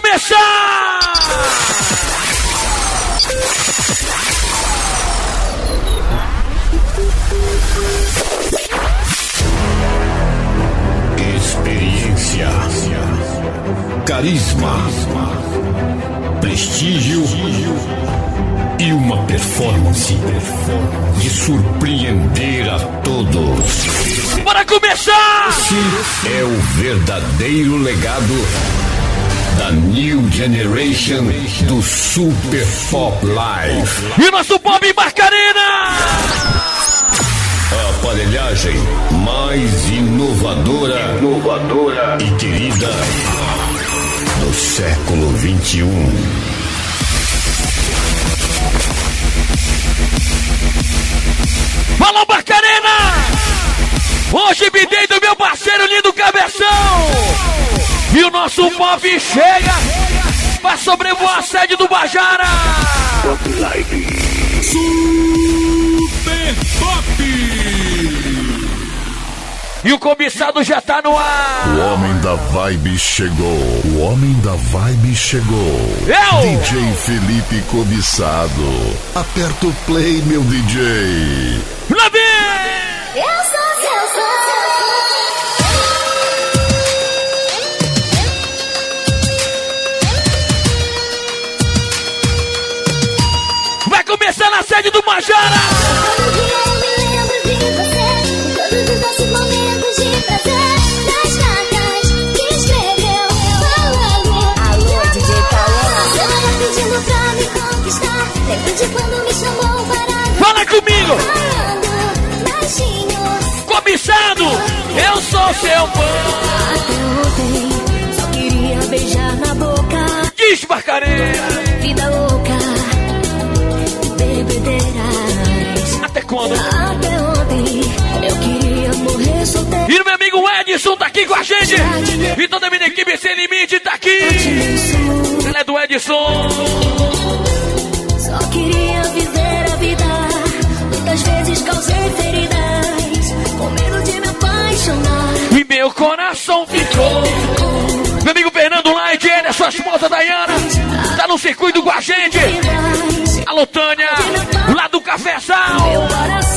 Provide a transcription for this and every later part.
começar! Experiência, carisma, prestígio e uma performance de surpreender a todos. Bora começar! Esse é o verdadeiro legado da New Generation do Super Pop Live. E nosso Bob Barcarena! A aparelhagem mais inovadora, inovadora e querida do século 21. Alô, Barcarena! Hoje me dei do meu parceiro lindo Cabeção! E o nosso pop chega pra sobrevoar a sede do Bajara! Pop Live. Super Pop! E o cobiçado já tá no ar! O homem da vibe chegou. O homem da vibe chegou. Eu! DJ Felipe Cobiçado. Aperta o play, meu DJ. Lá vem! Na sede do Bajara! Todo dia eu me lembro de você. Todos os nossos momentos de prazer. Das cartas que escreveu. Alô, alô, DJ Cauã. Você tava pedindo pra me conquistar. Lembro de quando me chamou para Fala comigo! Falando baixinho. Cobiçado! Eu sou seu fã! Até ontem só queria beijar na boca. Diz, Barcarena! Vida louca. Edson tá aqui com a gente! E toda a minha equipe sem limite tá aqui! Ela é do Edson! Só queria viver a vida. Muitas vezes causei feridas. Com medo de me apaixonar. E meu coração ficou! Meu amigo Fernando Light, ele, a sua esposa Dayana, tá no circuito com a gente! Alô, Tânia, lá do Cafezal! Meu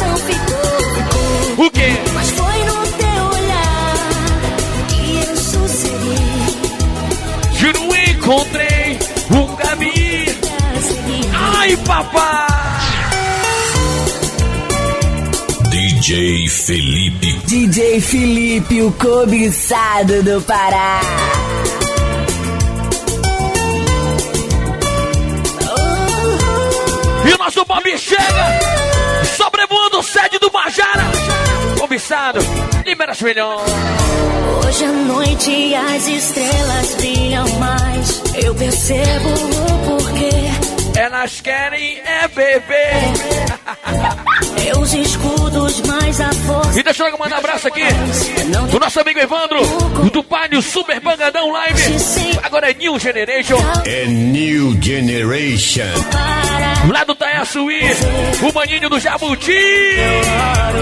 encontrei um caminho! Ai, papai! DJ Felipe DJ Felipe, o cobiçado do Pará. E o nosso Bob chega! Sobrevoando sede do Bajara! Cobiçado, libera as milhões! Hoje à noite as estrelas brilham mais. Eu percebo o porquê. Elas querem é beber! Meus escudos mais a força. E deixa eu mandar um abraço aqui do nosso amigo Evandro, do Palio Super Bangadão Live. Agora é New Generation, é New Generation. Lá do Taiaçuí, o maninho do Jabuti.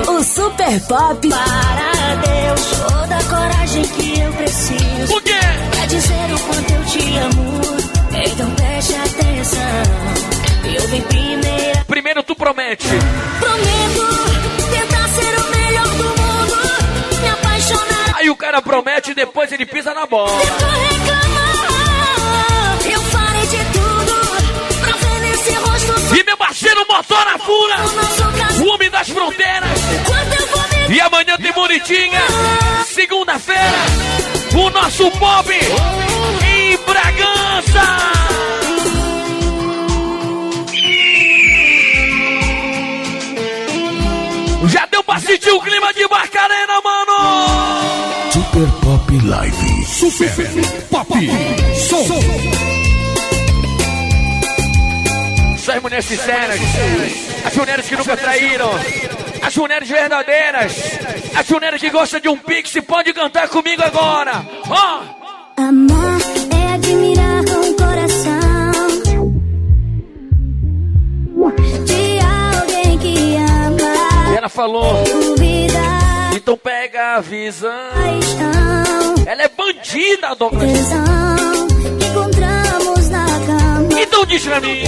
O Super Pop. para Deus toda a coragem que eu preciso. O quê? Pra dizer o quanto eu te amo. Então preste atenção. Eu vim primeira. Primeiro tu promete. Prometo tentar ser o melhor do mundo. Me apaixonar. Aí o cara promete e depois ele pisa na bola. Reclamar. Eu farei de tudo pra ver nesse rosto E meu parceiro motor na fura, o homem das fronteiras. E amanhã tem Bonitinha, segunda-feira, o nosso Bob em Bragança. Já deu pra sentir o clima de Barcarena, mano? Super Pop Live. Super Pop! Som! Só as mulheres sinceras, as mulheres que nunca traíram, as mulheres verdadeiras, as mulheres que gostam de um pix, pode cantar comigo agora. Ó! Amar é admirar com o coração falou. Então pega a visão. Ela é bandida, Douglas. Então diz pra mim.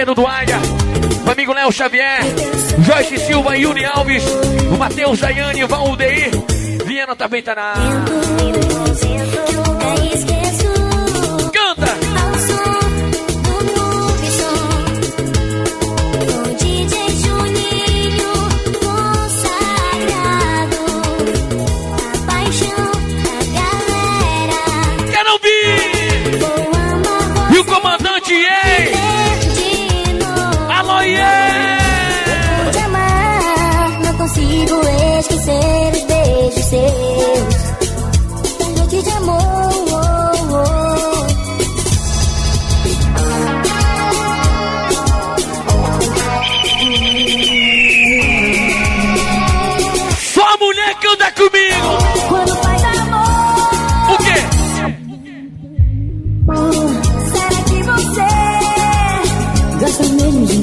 Mundo do Águia. O amigo Léo Xavier. Joyce Silva, Yuri Alves. O Matheus Daiane, Valdeir. Viana também tá na.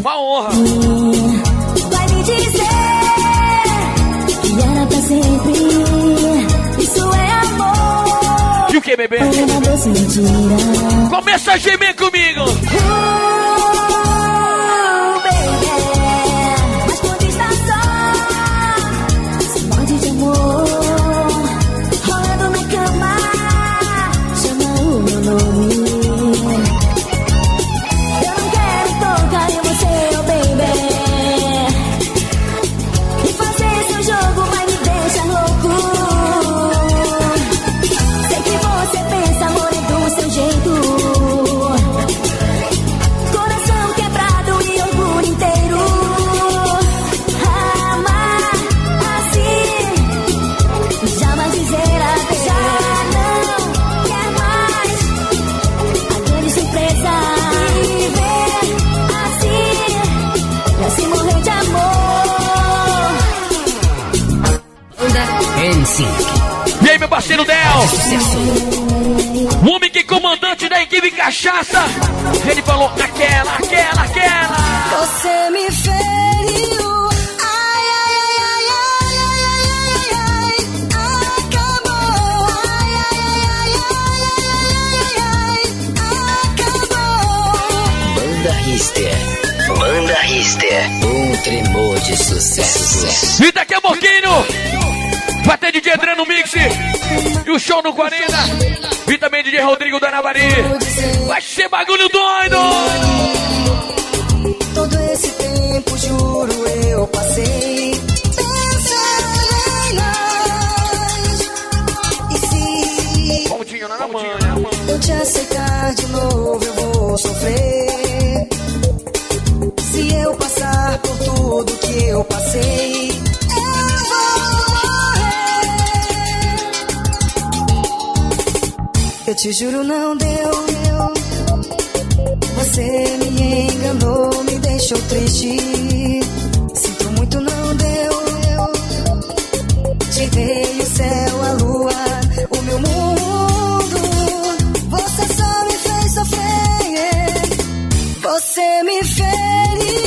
De Uma honra! Vai me dizer que era pra sempre. Isso é amor. E o que, bebê? Começa a gemer comigo! Uh, O homem que é comandante da equipe Cachaça. Ele falou aquela, aquela, aquela. Você me feriu. Ai, ai, ai, ai, ai, ai, ai, ai, ai, acabou Ai, ai, ai, ai, ai, ai, ai, acabou Manda Rister. Banda Rister. Um tremor de sucesso. E daqui a pouquinho vai ter DJ no Mix. E o show no 40. E também DJ Rodrigo da Navari. Vai ser bagulho doido. Todo esse tempo, juro, eu passei pensando em nós. E se Pontinho na manhã. eu te aceitar de novo, eu vou sofrer. Se eu passar por tudo que eu passei, te juro não deu. Você me enganou, me deixou triste. Sinto muito, não deu. Tirei o céu, a lua, o meu mundo. Você só me fez sofrer. Você me feriu.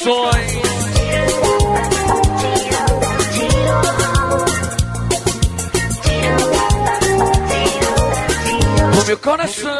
Corações. No meu coração.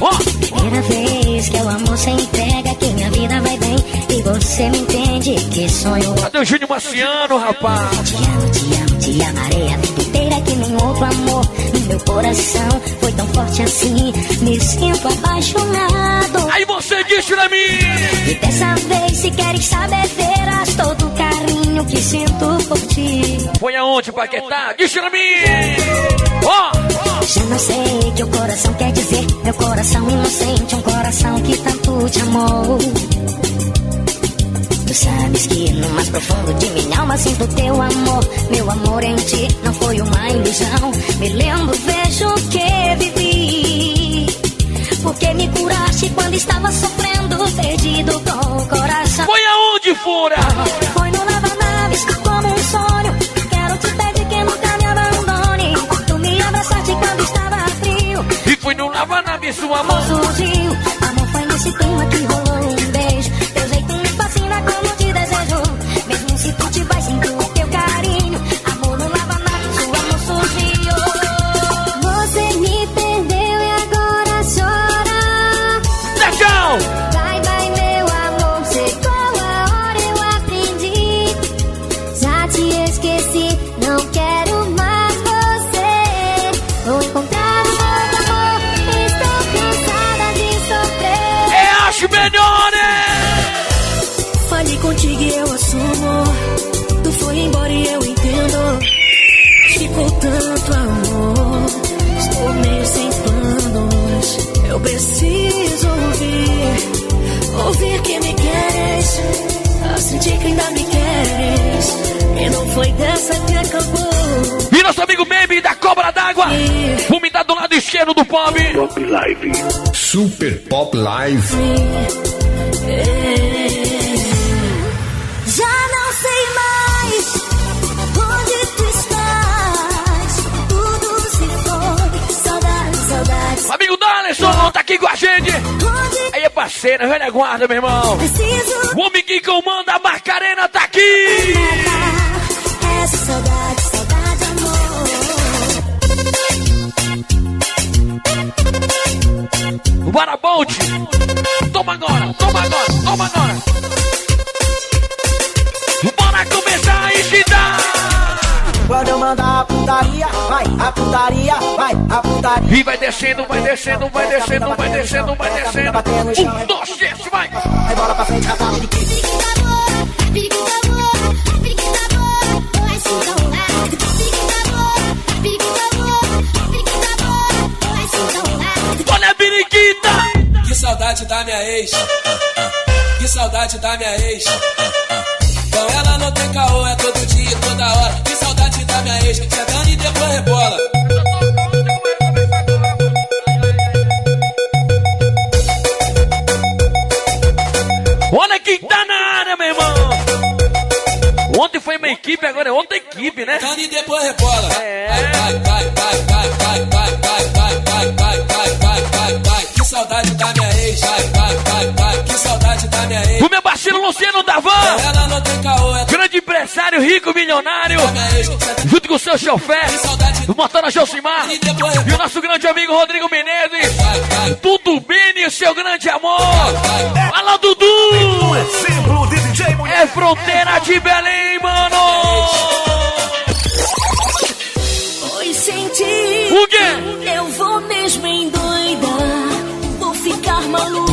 Ó, Primeira vez que o amor se entrega, que minha vida vai bem. E você me entende, que sonho. cadê o Júnior Marciano, rapaz? Te amo, te amo, te amarei a vida inteira que nem outro amor. No meu coração foi tão forte assim. Me sinto apaixonado. Aí você diz pra mim. E dessa vez, se queres saber, verás todo o carinho que sinto por ti. Foi aonde, Paquetá? Diz pra mim. Ó, Já não sei o que o coração quer dizer. Meu coração inocente, um coração que tanto te amou. Tu sabes que no mais profundo de minha alma sinto teu amor. Meu amor em ti não foi uma ilusão. Me lembro, vejo o que vivi. Porque me curaste quando estava sofrendo, perdido com o coração. foi aonde, fora? Foi no lava-naves como um sonho. Quero te pedir que nunca me abandone. Tu me abraçaste quando estava frio. E foi no Lava na sua mão. surgiu. Ainda me queres. E não foi dessa que acabou. E nosso amigo Baby da Cobra d'Água. Tá do lado esquerdo do pop. Top Live. Super Pop Live. Já Dalisson tá aqui com a gente. Aí é parceira, velha guarda, meu irmão. O homem que comanda a Macarena tá aqui. essa saudade, saudade, amor. Bora, Bolt. Toma agora, toma agora, toma agora. Bora começar a agitar. Quando eu mandar a putaria, vai, a putaria, vai, a putaria. E vai descendo, vai descendo, vai descendo, vai descendo, vai descendo. Um, dois, três, vai. Vai bola pra frente, rapaz de que Olha a periquita. Que saudade da minha ex. Que saudade da minha ex. Com ela não tem caô, é todo dia, e toda hora. Que saudade da minha ex. Sentando e depois rebola. Olha quem tá na área, meu irmão. Ontem foi uma equipe, agora é outra equipe, né? Sentando e depois rebola. É. Vai, vai, vai, vai, vai, vai, vai, vai, vai, vai, vai, vai, vai, vai. Que saudade da minha ex. Vai, vai, vai, vai. Que saudade da minha ex. O meu parceiro Luciano Davan. Ela não tem caô, é Grande empresário, rico, milionário. Junto com o seu chofer, o motora Josimar. e o nosso grande amigo Rodrigo Menezes. Tudo bem, seu grande amor. Fala, Dudu. É fronteira de Belém, mano. Pois senti. O quê? Eu vou mesmo endoidar. Vou ficar maluco.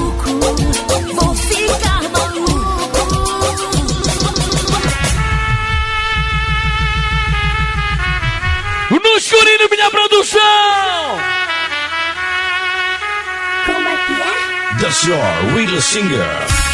Escurinho, minha produção. Como é que é? The Your Real Singer.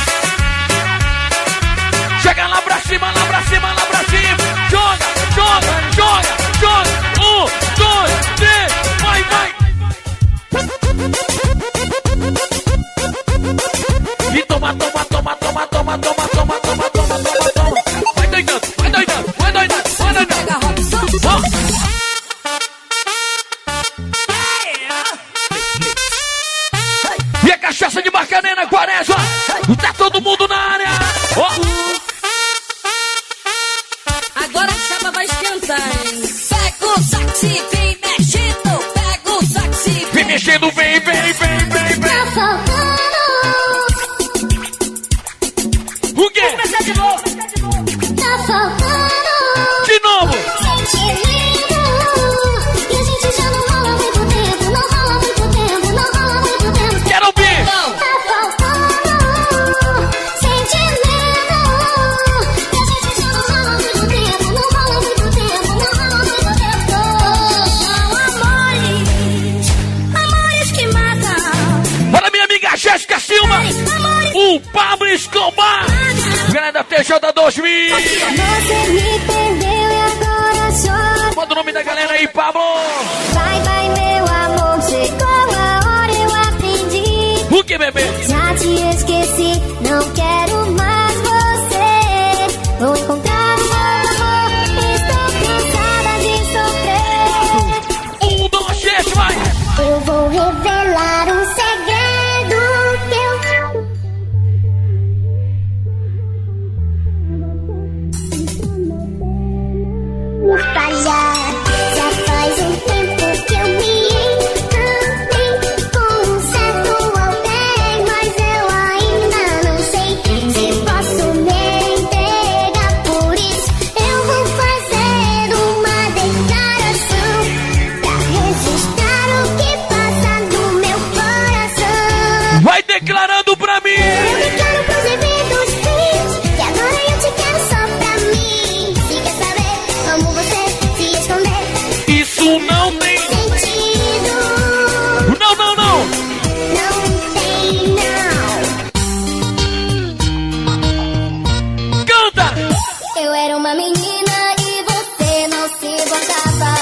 uma menina e você não se importava.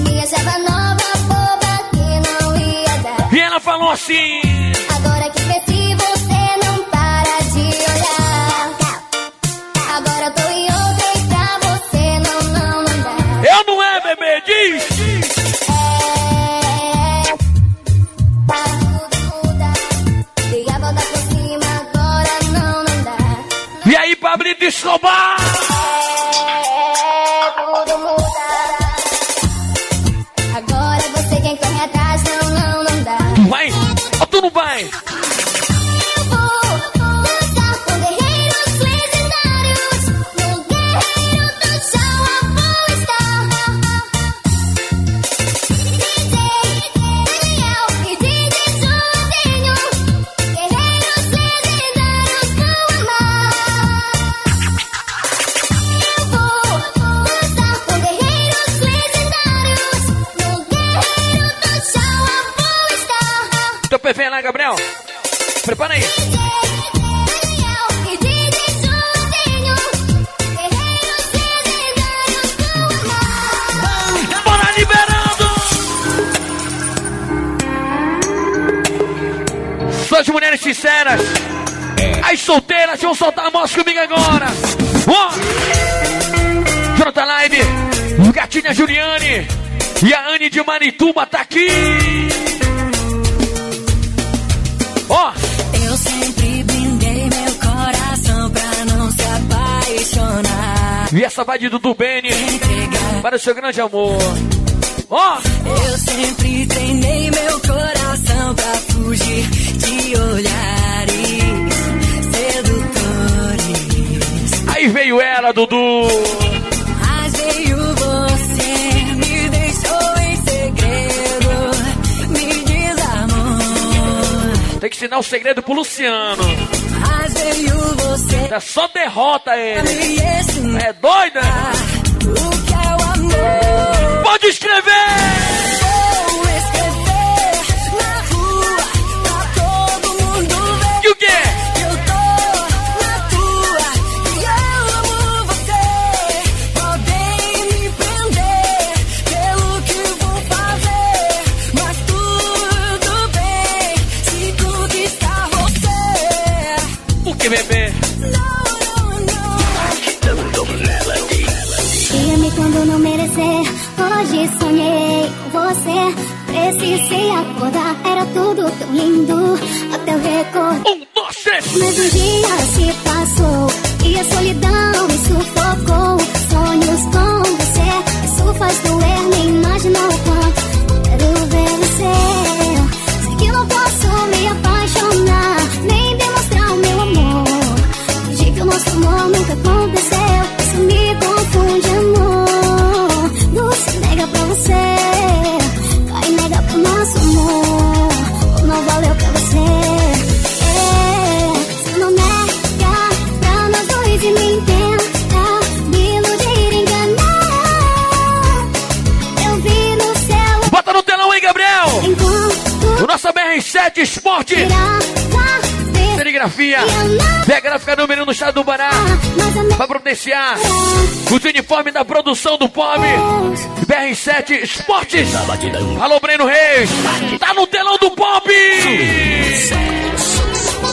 Me achava nova, boba, que não ia dar. E ela falou assim. Boba! vão soltar a voz comigo agora. Oh! Jota Live, Gatinha Juliane e a Anne de Marituba tá aqui. Ó. Eu sempre brindei meu coração pra não se apaixonar. E essa vai de Dudu Bene para o seu grande amor. Ó. Eu sempre treinei meu coração pra fugir de olhar. Veio ela, Dudu. Mas veio você, me deixou em segredo, me desamou. Tem que ensinar o um segredo pro Luciano. Mas veio você. é só derrota ele. É doida? O que é o amor? Pode escrever. Precisei acordar, era tudo tão lindo. Até eu recordar. Um, dois, três. Mas um dia se número no estado do Pará. Pra providenciar os uniformes da produção do POB. BR7 Esportes. Alô, Breno Reis. Tá no telão do POB.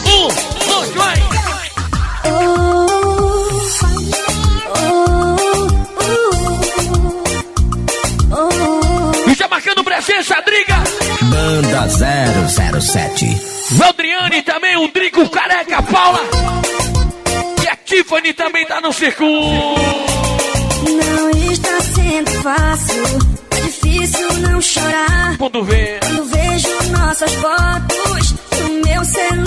Um, dois, vai. E já marcando presença, Driga. Banda 007. Valdriane também, o Drico Careca, Paula. Tiffany também tá no circuito. Não está sendo fácil. É difícil não chorar. Quando vê. Quando vejo nossas fotos no meu celular.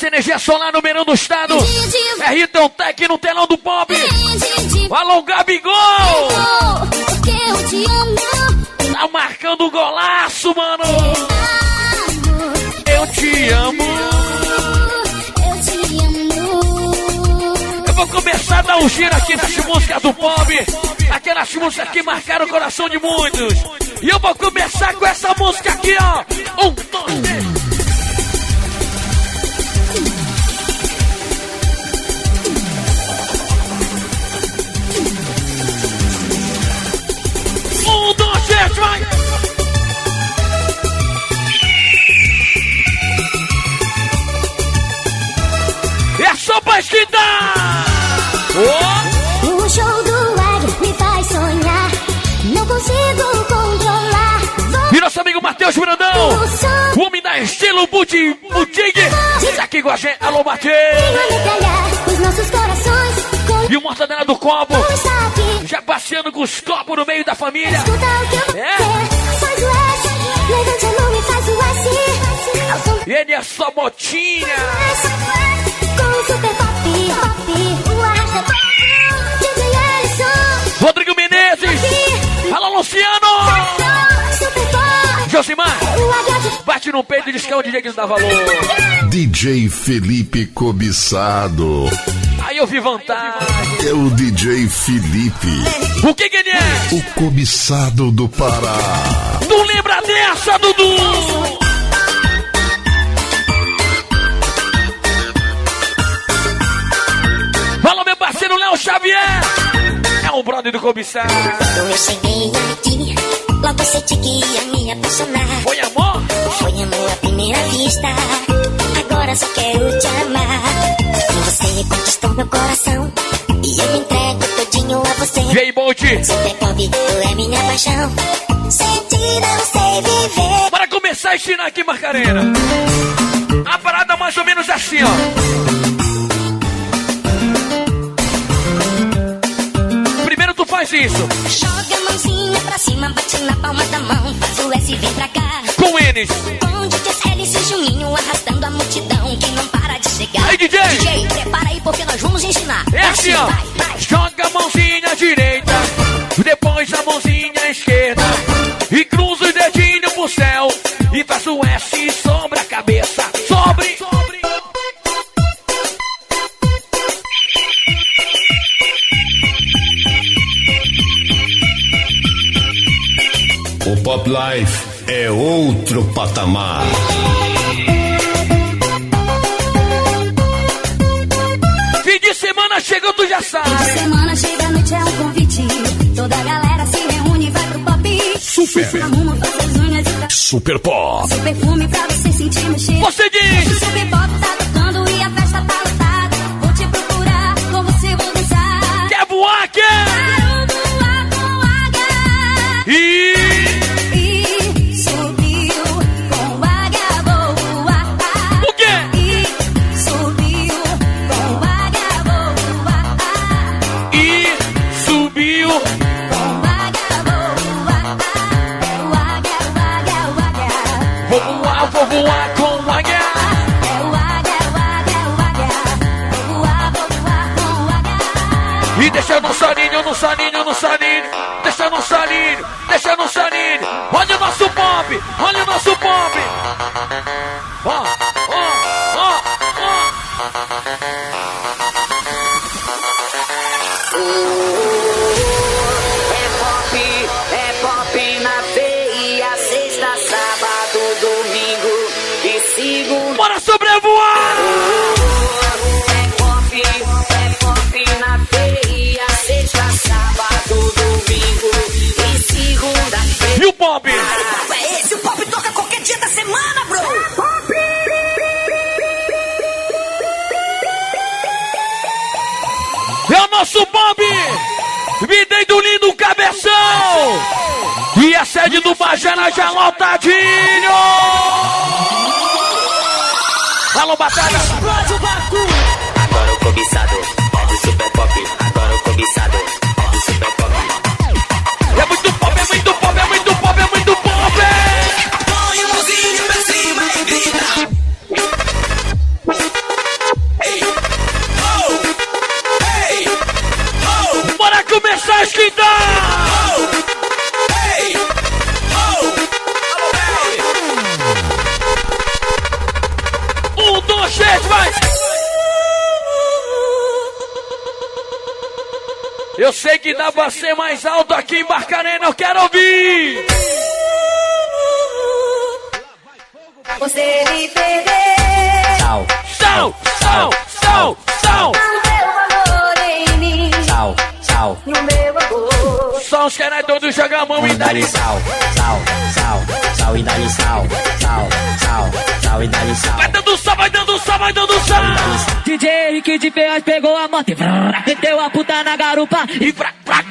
Expressa Energia Solar, número um do estado. É Hilton Tech no telão do Pop. Alô, Gabigol. Tá marcando o golaço, mano. Eu te amo. Eu te amo. Eu vou começar a dar um giro aqui nas músicas do Pop. Aquelas músicas que marcaram o coração de muitos. E eu vou começar com essa música aqui, ó. Um, dois, três. Vai! É só pra esquentar! Oh! O show do Águia me faz sonhar. Não consigo controlar. Vou E nosso amigo Matheus Brandão, o homem da estilo Boutique, Boutique, tá aqui com a gente. Alô, Matheus! E o Mortadela do está aqui. já passeando com os copos no meio da família. Escuta o que eu É? Faz o S. Levante a mão e faz o S. E ele é só S. Com super pop. Pop. O arrasta. Rodrigo Menezes, alô, Luciano! Josimar, O bate no peito e diz que é o DJ que não dá valor. DJ Felipe Cobiçado. Aí eu vi vantagem. É o DJ Felipe, O que que ele é? o cobiçado do Pará. Tu lembra dessa, Dudu? Fala, meu parceiro Léo Xavier. É um brother do cobiçado. Eu cheguei aqui, logo senti que ia me apaixonar. Foi amor? Foi amor à primeira vista, agora só quero te amar. Você conquistou meu coração, e eu me entrego todinho a você. E aí, Bolt? Super pop, tu é minha paixão, sem ti não sei viver. Para começar a ensinar aqui, Marcarena. A parada mais ou menos assim, ó. Faz isso, Joga a mãozinha pra cima, bate na palma da mão, faz o S vem pra cá. com eles. Com DJ Hélice e Juninho arrastando a multidão que não para de chegar. Aí, DJ. DJ, prepara aí porque nós vamos ensinar. É assim, ó. Vai, vai. Joga a mãozinha direita, depois a mãozinha esquerda. E cruza os dedinhos pro céu. E faz o S sobre a cabeça. Sobre. Pop Life é outro patamar. Fim de semana chegou, tu já Fim de sabe. semana chega a noite, é um convite. Toda a galera se reúne e vai pro pop. Super. Arruma, unhas e tá Super Pop. seu perfume pra você sentir mexer. Você diz. O super pop tá tocando e a festa tá lotada. Vou te procurar, com você vou dançar. Quer voar, quer? No saninho, no saninho, Bob! Videi do lindo cabeção! E a sede do Bajana já lotadinho! Alô, batalha! Agora o cobiçado Eu sei que dá pra ser mais alto aqui em Barcarena, eu quero ouvir! Você me perdeu. Tchau, Sal, sal, sal, sal! Não deu valor em mim. tchau, tchau. No meu amor. Só os caras todos jogam a mão e dá Dá-lhe sal, sal, sal, sal e dá-lhe sal, sal, sal, sal e dá-lhe sal. Vai dando sal, vai dando sal, vai dando sal! DJ Henrique de Ferraz pegou a moto e vrrr, meteu a puta na garupa e pra, pra.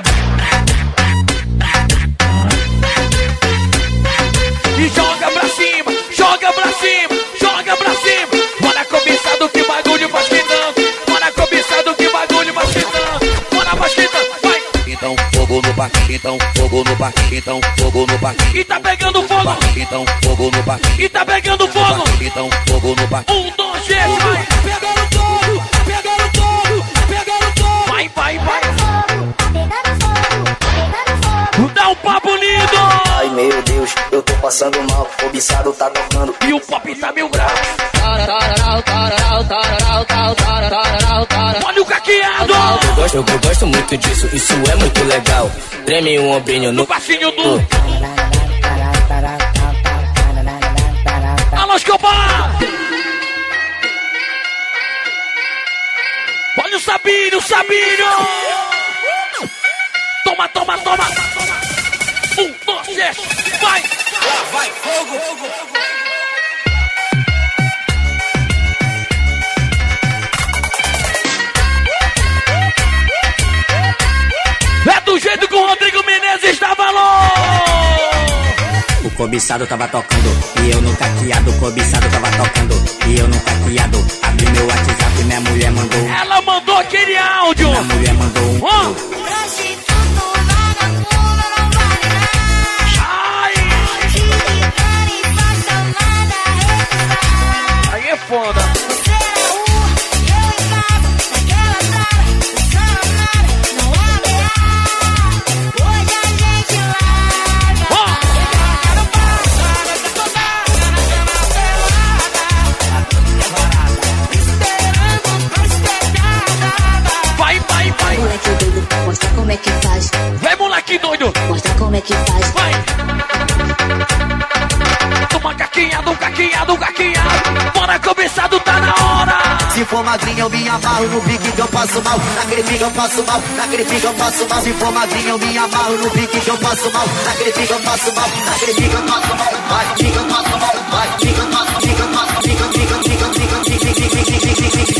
E joga pra cima, joga pra cima, joga pra cima. Bora cobiçado que bagulho vai Então fogo no parque, então fogo no parque, então fogo no parque. E tá pegando fogo, então fogo no parque. e tá pegando fogo. Então fogo no parque. Um, dois, três, vai. Meu Deus, eu tô passando mal, o biçado tá tocando. E o pop tá mil graus. Olha o caqueado. Eu gosto, eu gosto muito disso, isso é muito legal. Treme um ombrinho No no passinho do. Alô, Escobar. Olha o Sabinho, o Sabinho. Toma, toma, toma. Um, vai. Vai fogo, É do jeito que o Rodrigo Menezes dá valor. O cobiçado tava tocando e eu no caqueado. O cobiçado tava tocando e eu no caqueado. Abri meu WhatsApp e minha mulher mandou. Ela mandou aquele áudio. Minha mulher mandou um. Ó. Prostituto, vagabundo, não vale recusar. aí foda. Você na rua, eu em casa, naquela sala, nada, não. Hoje a gente larga. Ó. Vai, vai, vai. Moleque doido, mostra como é que faz, Vai, moleque doido. mostra como é que faz. Vai. For eu me amarro no pique que eu passo mal. Naquele pique eu passo mal, naquele pique eu passo mal. Se for eu me amarro no pique que eu passo mal. Naquele pique eu passo mal, naquele pique eu passo mal. Vai, pique eu passo mal, vai, pique eu passo, pique eu passo, pique pique pique pique pique, pique, pique, pique.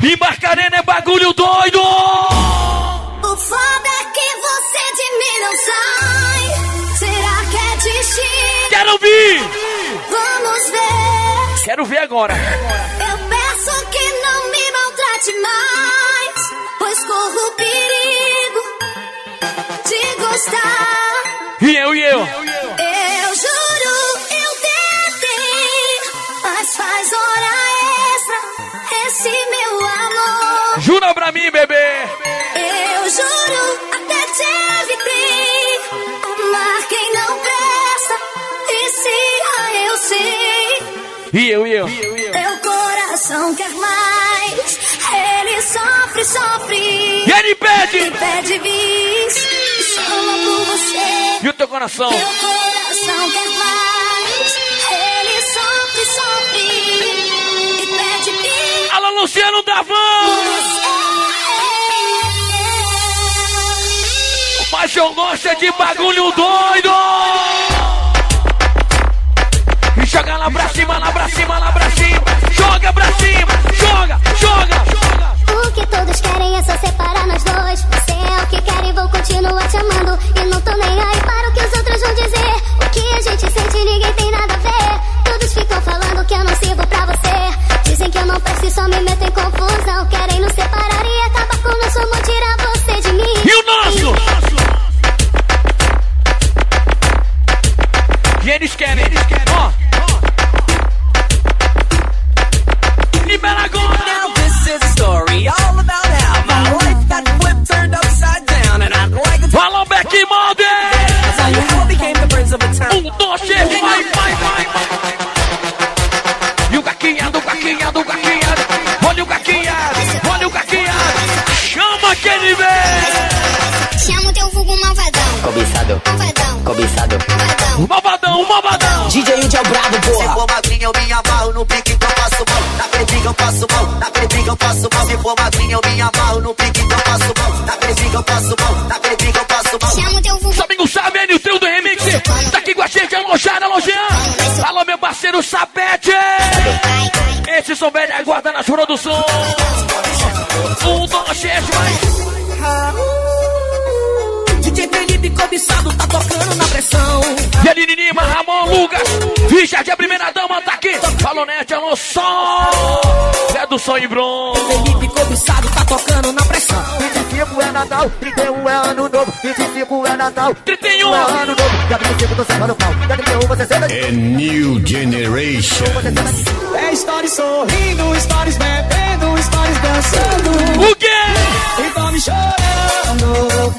E Barcarena é bagulho doido! Ouvir! Vamos ver. Quero ver agora. Eu peço que não me maltrate mais, pois corro o perigo de gostar. E eu, e eu? Eu juro, eu tentei, mas faz hora extra esse meu amor. Jura pra mim, bebê! Coração quer mais. Ele sofre, sofre. E ele pede? Ele pede bis. Chama por você. E o teu coração? Meu coração quer mais. Ele sofre, sofre. E pede bis. Alô, Luciano Davão! Mas eu gosto de bagulho doido! E joga lá pra cima, lá pra cima, lá pra cima! Joga pra cima! Joga, joga! O que todos querem é só separar nós dois. Você é o que quer e vou continuar te amando. E não tô nem aí para o que os outros vão dizer. O que a gente sente, ninguém tem nada a ver. Todos ficam falando que eu não sirvo pra você. Dizem que eu não presto e só me meto em confusão. Querem nos separar e acabar com o nosso amor, tirar você de mim. E o nosso? E eles querem, eles querem, a town. Um, dois, três, vai, vai, vai, vai! E o gaquinhado, o gaquinhado, o gaquinhado! Olha o gaquinhado, olha o gaquinhado! Chama que ele vem! Chama o teu vulgo malvadão. Cobiçado, Malvadão. cobiçado. O malvadão, o malvadão! DJ Udi é o brabo, Se porra. for magrinha eu me amarro no pique que eu passo mal. Naquele pique eu passo mal, naquele pique eu passo mal. Se for magrinha eu me amarro no pique que eu passo mal. Naquele pique eu passo mal, naquele pique eu passo mal. Chama o teu amigos sabem, ele, o trio do remix! Tá aqui com a gente, alojado, alojando! Alô, meu parceiro Sapete! Esses são velhos aguarda nas produções! Um, dois, três, vai! Cobiçado tá tocando na pressão. E ali, Nima, Ramon, Lucas, Richard, a primeira dama tá aqui. Falou, Nete, alô, som. É do som e bron. Felipe cobiçado tá tocando na pressão. 25 é Natal, 31 é ano novo. 25 é Natal, 31 é ano novo. Dia 25 tô sentando pau, dia 31 você senta É New Generation. É stories sorrindo, stories bebendo, stories dançando. O quê? E dorme chorando,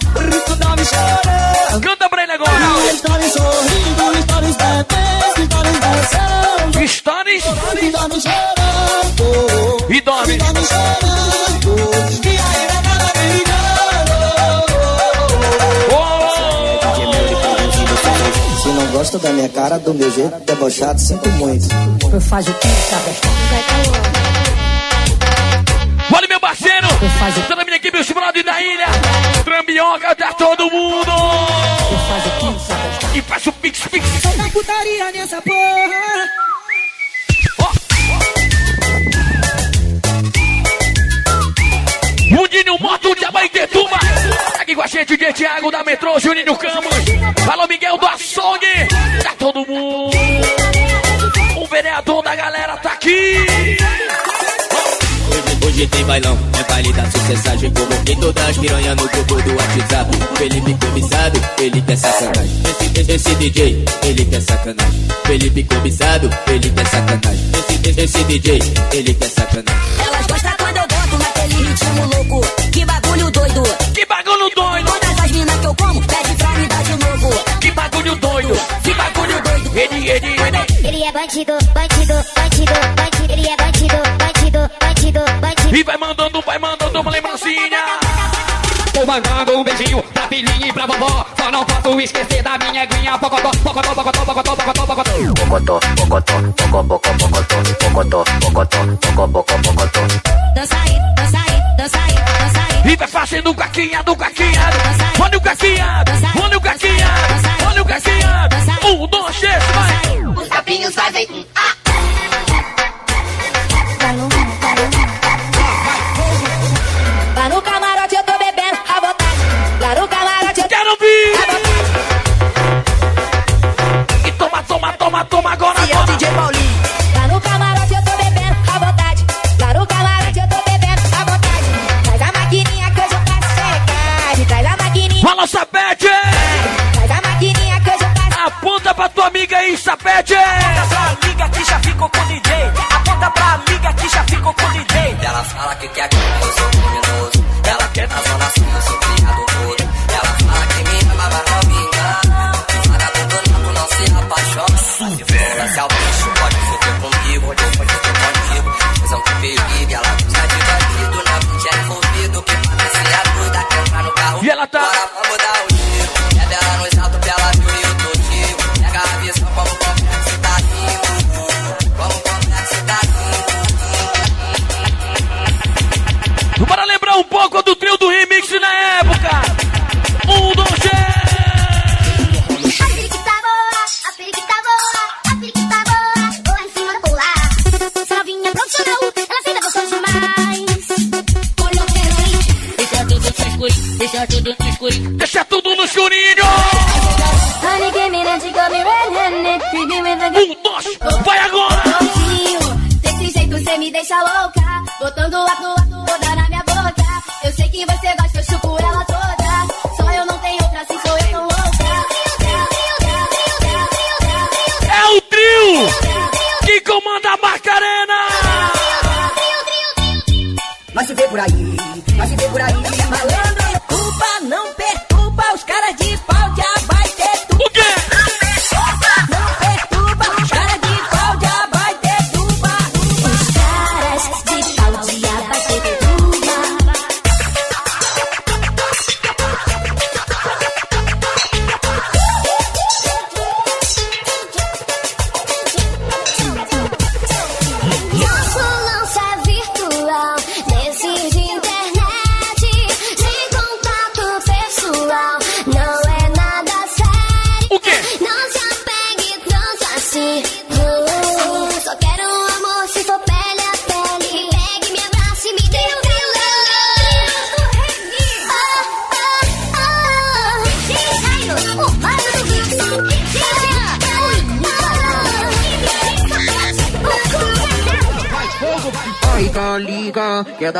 sorrindo, stories bebendo, stories dançando. Stories E dorme chorando, e dorme. dorme chorando. E aí, me ligando. Se não gosta da minha cara, do meu jeito debochado, sinto muito. Faz o que, cabeça? Olha, meu parceiro. Toda a minha equipe, os brothers da ilha. Trambioca, tá todo mundo. E faz o pix, pix. Sai putaria nessa porra. Mundinho Moto de Abaitetuba. Aqui com a gente o DJ Thiago da Metrô, Juninho Campos. Alô, Miguel do Açougue. Tá todo mundo. O vereador da galera tá aqui. Hoje, tem bailão, é baile da sucessagem Coloquei todas as piranhas no grupo do WhatsApp Felipe cobiçado, ele quer sacanagem esse, esse, esse DJ, ele quer sacanagem Felipe cobiçado, ele quer sacanagem esse, esse, esse DJ, ele quer sacanagem Elas gostam quando eu boto naquele ritmo louco. Que bagulho doido. Que bagulho doido. Todas as minas que eu como, pede pra me dar de novo. Que bagulho doido. Que bagulho doido. Ele, ele, ele. Ele é bandido, bandido, bandido, bandido. E vai mandando, vai mandando uma lembrancinha. tô mandando um beijinho pra filhinha e pra vovó. Só não posso esquecer da minha aguinha. Pocotó, pocotó, pocotó, pocotó, pocotó, pocotó. Pocotó, pocotó, pocotó, pocotó, pocotó, pocotó, pocotó, pocotó. Dança aí, dança aí, dança aí, dança aí. E vai fazendo caquinhado, caquinhado. Olha o caquinhado, olha o caquinhado, olha o caquinhado. Um, dois, três, vai. Os capinhos fazem. Lá aí, Sapete. Aponta pra amiga que já ficou com o DJ. Aponta pra amiga que já ficou com o DJ. Ela fala que quer que eu sou vê por aí, nós se vê por aí,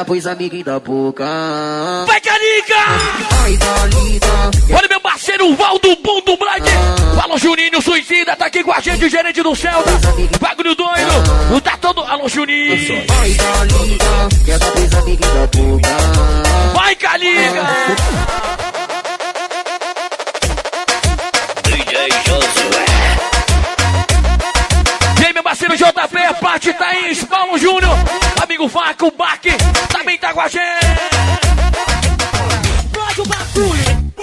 pros da boca. Vai, Carica. Ai, Calica, Olha meu parceiro Valdo Bom do Brade. Alô, Juninho Suicida, tá aqui com a gente, o gerente do Celta. Bagulho doido. Tá todo. Alô, Juninho. ai, Calica, quer dar pros da boca. Vai, Calica. DJ Josué. E aí, meu parceiro JP, Pati, Thaís, Paulo Júnior, amigo Vaco, Baque, tá com a gente.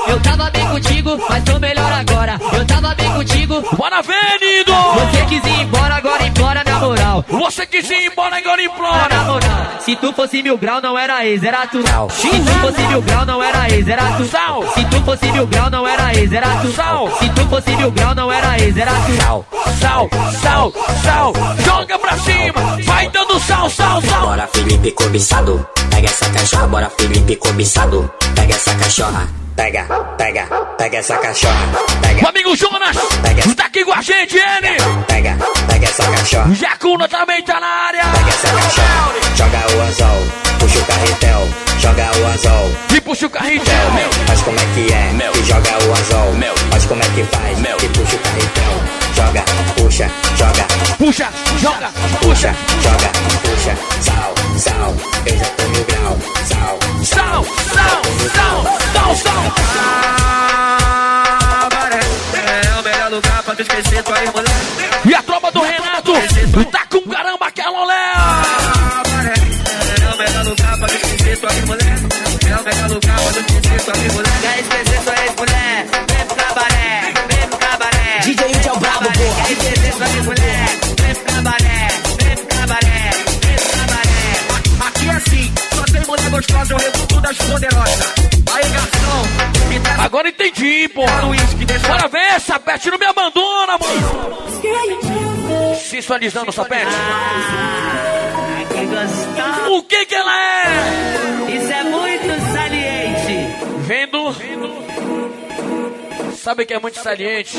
Eu tava bem contigo, mas tô melhor agora. Eu tava bem contigo. Bora ver, Nido. Você quis ir embora, agora implora na moral. Você quis ir embora, agora Na implora. moral. Se tu fosse mil grau, não era ex, era tu. Se tu fosse mil grau, não era ex, era tu. Sal. Se tu fosse mil grau, não era ex, era tu. Sal. Se tu fosse mil grau, não era ex, era tu. Sal, sal, sal. Joga pra cima. Vai dando sal, sal, sal. Bora Felipe cobiçado, pega essa cachorra, bora Felipe cobiçado, pega essa cachorra, pega, pega, pega essa cachorra, O pega, amigo Jonas tá aqui com a gente, ele. pega, pega essa cachorra, Jacuna também tá na área. pega essa cachorra, joga o anzol, puxa o carretel, joga o anzol, E puxa o carrinho, mel, meu. faz como é que é, que joga o anzol, faz como é que faz, que puxa o carretel, joga, puxa, joga, Puxa, joga, puxa, joga, puxa, sal, sal, eu já tô mil grau, sal, sal, sal, sal, sal, sal. É o melhor lugar pra tu esquecer tua irmã. E a tropa do Renato tá com caramba que é lolé. É o melhor lugar pra tu esquecer tua irmã. É o melhor lugar pra tu esquecer tua gosta gostosa, eu reduto das poderosas. Aí, garçom, me dá Agora entendi, pô. Bora ver, Sapete, não me abandona, mano. Sensualizando, Sapete. que gostosa. O que que ela é? Isso é muito saliente. Vendo? Sabe o que é muito saliente?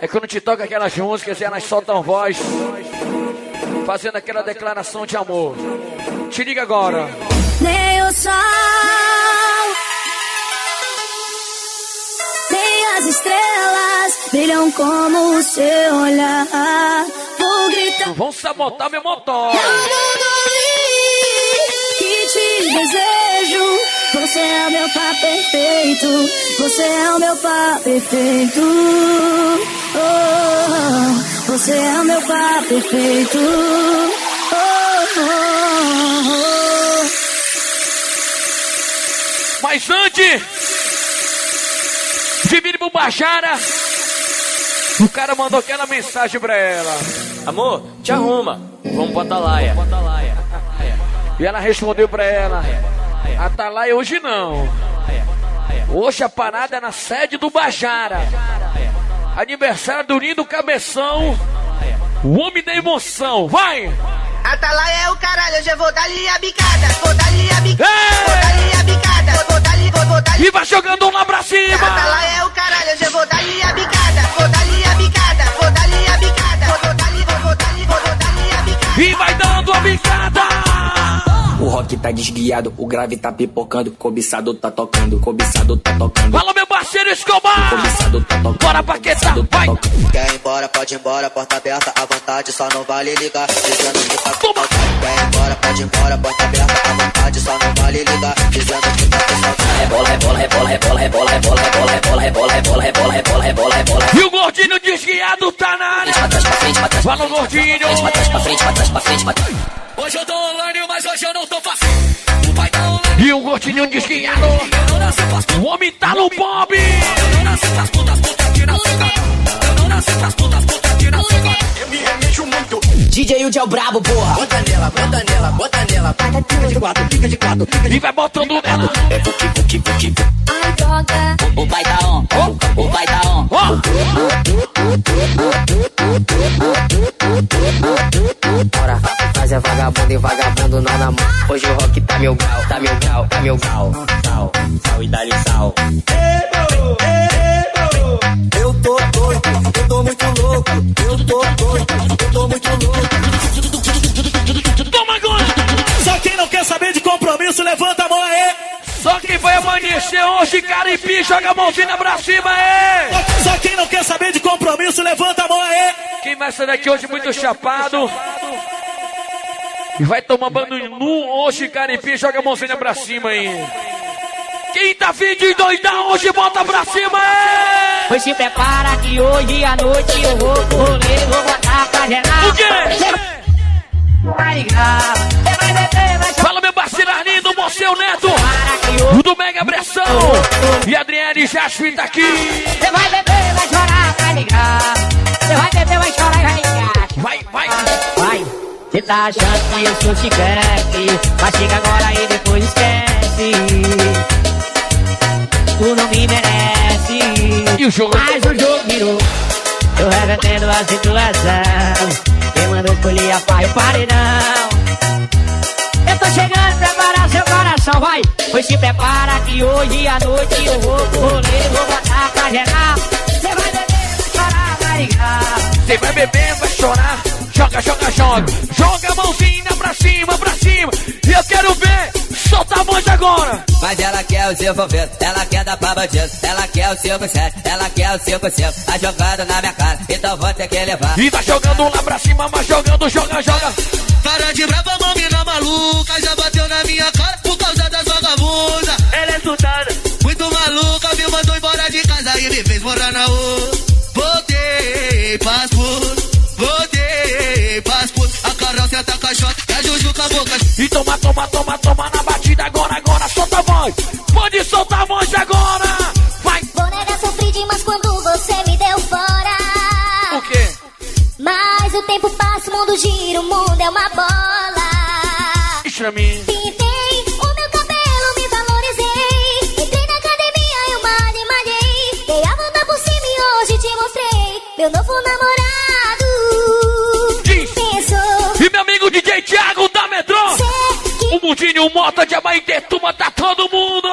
É quando te toca aquelas músicas e elas soltam voz, fazendo aquela declaração de amor. Te liga agora. Nem o sol, nem as estrelas brilham como o seu olhar. Vou gritar. Vão sabotar meu motor. Eu não duvido que te desejo. Você é o meu par perfeito. Você é o meu par perfeito. Oh, você é o meu par perfeito. Oh, oh, Mas antes de vir pro Bajara, o cara mandou aquela mensagem pra ela. Amor, te arruma. Vamos pra Atalaia. E ela respondeu pra ela: Atalaia hoje não. Hoje a parada é na sede do Bajara. Aniversário do lindo cabeção. O homem da emoção. Vai! Atalaia é o caralho, hoje eu vou dar-lhe a bicada. Vou dar-lhe a bicada. Vou dar-lhe a bicada. Vou dar-lhe, vou, vou dar-lhe. E vai jogando lá pra cima! Atalaia é o caralho, hoje eu vou dar-lhe a bicada. Vou dar-lhe a bicada. Vou dar-lhe a bicada. Vou, vou dar-lhe, vou, vou dar-lhe, vou, vou dar-lhe a bicada. E vai dando a bicada! O rock tá desguiado, o grave tá pipocando, cobiçado tá tocando, cobiçado tá tocando. Fala, meu parceiro Escobar! Cobiçado tá tocando. Bora paquetar, vai! Quer ir embora, pode ir embora, porta aberta à vontade, só não vale ligar. Dizendo que tá com. Quer ir embora, pode ir embora, porta aberta à vontade, só não vale ligar. Dizendo que tá com saudade. Rebola, rebola, rebola, rebola, rebola, rebola, rebola, rebola, rebola, rebola, rebola, rebola, rebola, rebola. E o gordinho desguiado tá na área! Fala, o gordinho! Pra trás, pra frente, pra trás, pra frente, pra trás. Hoje eu tô online, mas hoje eu não tô fácil. O pai tá online. E o gordinho desguiado! Não O homem tá no Bob! Eu não nasci pras putas, putas que na fuga. Eu não nasci pras putas, putas que na fuga. Eu me remejo muito. DJ Udi é o brabo, porra. Bota nela, bota nela, bota nela. Fica de quatro, fica de quatro, fica de E vai botando nela! É fuki, fuki, fuki. Ai, droga. O pai tá on, o pai tá on. Fazer vagabundo e vagabundo não na mão. Hoje o rock tá mil grau, tá mil grau, tá mil grau. Sal, sal e dá-lhe sal. Eu tô doido, eu tô muito louco. Eu tô doido, eu tô muito louco. Toma agora! Só quem não quer saber de compromisso, levanta a mão aí. Só quem vai amanhecer hoje, Caripi, joga a mãozinha pra cima, é! Só quem não quer saber de compromisso, levanta a mão aí. Quem vai sair daqui hoje muito chapado vai tomar banho nu hoje, Caripi, joga a mãozinha pra cima aí. Quem tá afim de doidar hoje, bota pra cima, é! Pois se prepara que hoje à noite eu vou pro rolê, vou botar pra gerar. O quê? Vai ligar, vai beber, vai Fala, meu parceiro Arlindo, você é o Neto, o do Mega Pressão. E Adriane Jasmin tá aqui. Você vai beber, vai chorar, vai ligar. Você vai beber, vai chorar e vai ligar. Vai, vai. Vai. Você tá achando que eu sou chiclete, mas chega agora e depois esquece. Tu não me merece. E o jogo? Mas o jogo virou. Tô revertendo a situação. Quem mandou escolher a pai o paredão. Eu tô chegando, preparar seu coração, vai. Pois se prepara que hoje à noite eu vou pro rolê, vou botar pra geral. Você vai beber, vai chorar, vai ligar. Você vai beber, vai chorar. Joga, joga, joga. Joga a mãozinha pra cima, pra cima. E eu quero ver. Solta a manja agora. Mas ela quer os envolvidos, ela quer dar pra bandido, ela quer o 5-7, ela quer o 5-5, tá jogando na minha cara, então vou ter que levar. E vai jogando lá pra cima, mas jogando, joga, joga. Para de brava, mamina maluca, já bateu na minha cara por causa das vagabundas. Ela é surtada, muito maluca, me mandou embora de casa e me fez morar na rua. Voltei pras voltei pras putas, a carroça tá caixota e a Juju com a boca. E toma, toma, toma, toma na batida agora, agora. Solta a voz. Pode soltar a voz agora. Vai. Vou negar, sofri demais quando você me deu fora. O quê? mundo gira, o mundo é uma bola. Mim. Pintei o meu cabelo, me valorizei. Entrei na academia, eu malhei, malhei. Dei a volta por cima e hoje te mostrei. Meu novo namorado. O Mundinho, o Mota de Abaité, turma, tá todo mundo.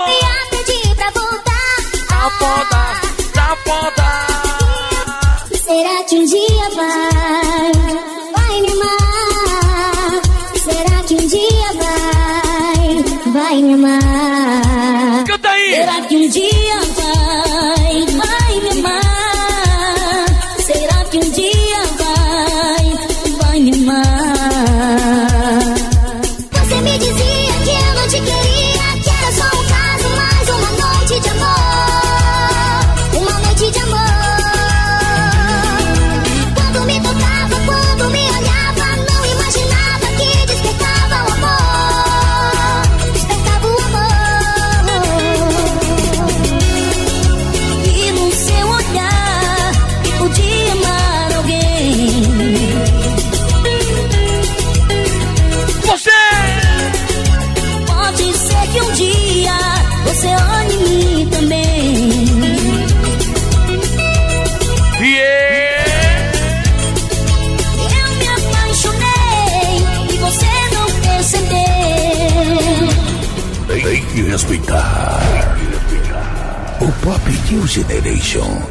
New Generation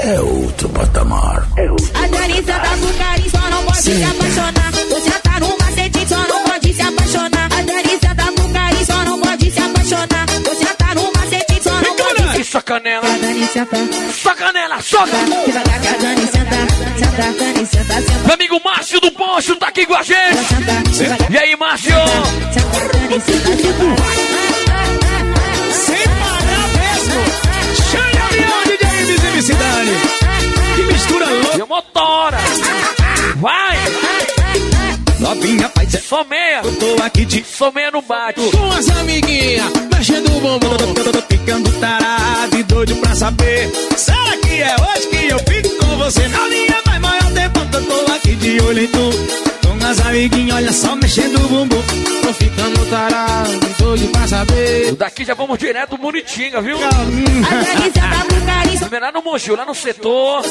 é outro patamar. É outro. A Danisa tá no carinho, só não pode se apaixonar. Você tá no macete, só não pode se apaixonar. A Danisa tá no carinho, só não pode se apaixonar. Você tá no macete, só não pode se Isso, canela! A Danisa tá. Só canela, soca! Meu amigo Márcio do Poço tá aqui com a gente! E aí, Márcio? Novinha, faz é. Só meia! Eu tô aqui de Só meia no bate! com as amiguinhas, mexendo o bumbum. Tô, tô, ficando tarado e doido pra saber. Será que é hoje que eu fico com você? Novinha, faz maior tempo que eu tô aqui de olho em tu. Com as amiguinhas, olha só, mexendo o bumbum. Tô ficando tarado doido pra saber. Daqui já vamos direto Munitinga, viu? A Danisa tá no carinho, só Primeiro lá no Mogi, lá no setor.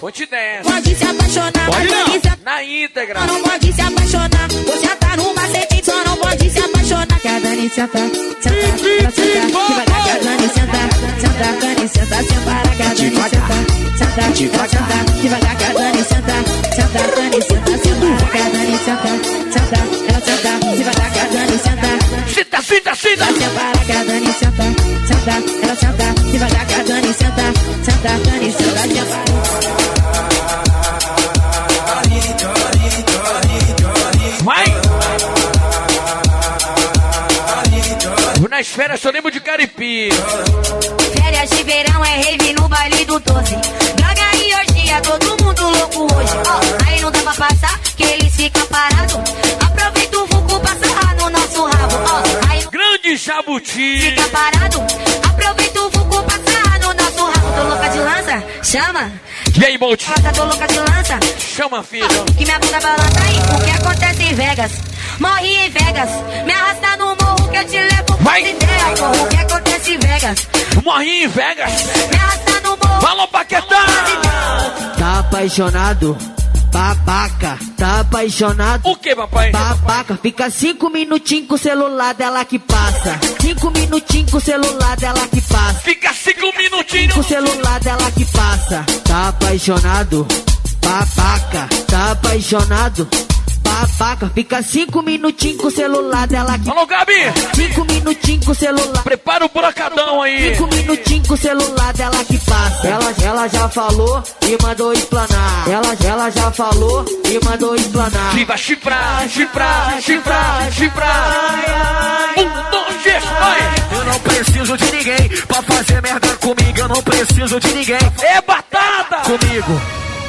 Ponte 10. Pode se apaixonar. Pode A não. Na íntegra. Não pode se apaixonar. Você tá no macete, só não pode se apaixonar. Que a Dani senta, senta, ela senta. Devagar que a Dani senta, senta, Dani senta, sem parar Dani senta, senta, senta. Devagar Dani senta, senta, Dani senta, sem parar Dani senta, senta, ela senta. Devagar Dani senta, Senta, senta, senta! sem parar Dani senta, senta, ela senta. Devagar Dani senta, senta, Dani senta, sem parar. Nas férias eu lembro de Caripi. Férias de verão é rave no baile do 12. Droga e orgia, todo mundo louco hoje. Ó, aí não dá pra passar, que eles ficam parados. Aproveita o vulco pra sarrar no nosso rabo. Ó, aí Grande Jabuti. fica parado. Aproveita o vulco pra Tô louca de lança, chama. E aí, Bolt? Nossa, tô louca de lança. Chama, filho. Que minha bunda balança aí, o que acontece em Vegas? Morri em Vegas, me arrasta no morro que eu te levo pra Vai. ideia, porra. O que acontece em Vegas? Morri em Vegas. Me arrasta no morro. Falou, Paquetá! Tá apaixonado? Babaca, tá apaixonado? O que, papai? Babaca, fica cinco minutinhos com o celular dela que passa. Cinco minutinhos com o celular dela que passa. Fica cinco minutinhos. Com o celular dela que passa. Tá apaixonado? Babaca, tá apaixonado? Babaca, fica cinco minutinhos com o celular dela que Alô, Gabi! Cinco minutinhos com o celular. Prepara o buracadão aí. Cinco minutinhos com o celular dela que passa. Ela, ela já falou e mandou explanar. Ela, ela já falou e mandou explanar. Vai chifrar, chifrar, chifrar, chifrar. Um, dois, três, vai! Eu não preciso de ninguém pra fazer merda comigo. Eu não preciso de ninguém É batata! comigo.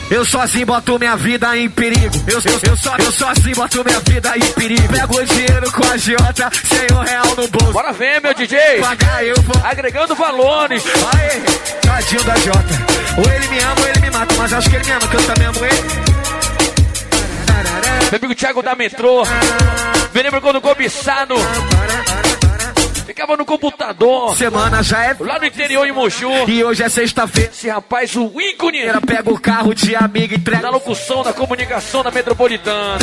Eu sozinho boto minha vida em perigo. Eu, eu, eu, só, eu sozinho boto minha vida em perigo. Pego o dinheiro com a Jota, sem um real no bolso. Bora ver, meu DJ. Pagar eu vou. Agregando valores. Aê, tadinho da Jota. Ou ele me ama ou ele me mata. Mas acho que ele me ama, que eu também amo ele. Meu amigo Thiago da Metrô. Me lembro quando o cobiçado ficava no computador. Semana já é. Lá no interior em Moju. E hoje é sexta-feira. Esse rapaz, o ícone. Ela pega o carro de amiga e entrega. Na locução, na comunicação, na metropolitana.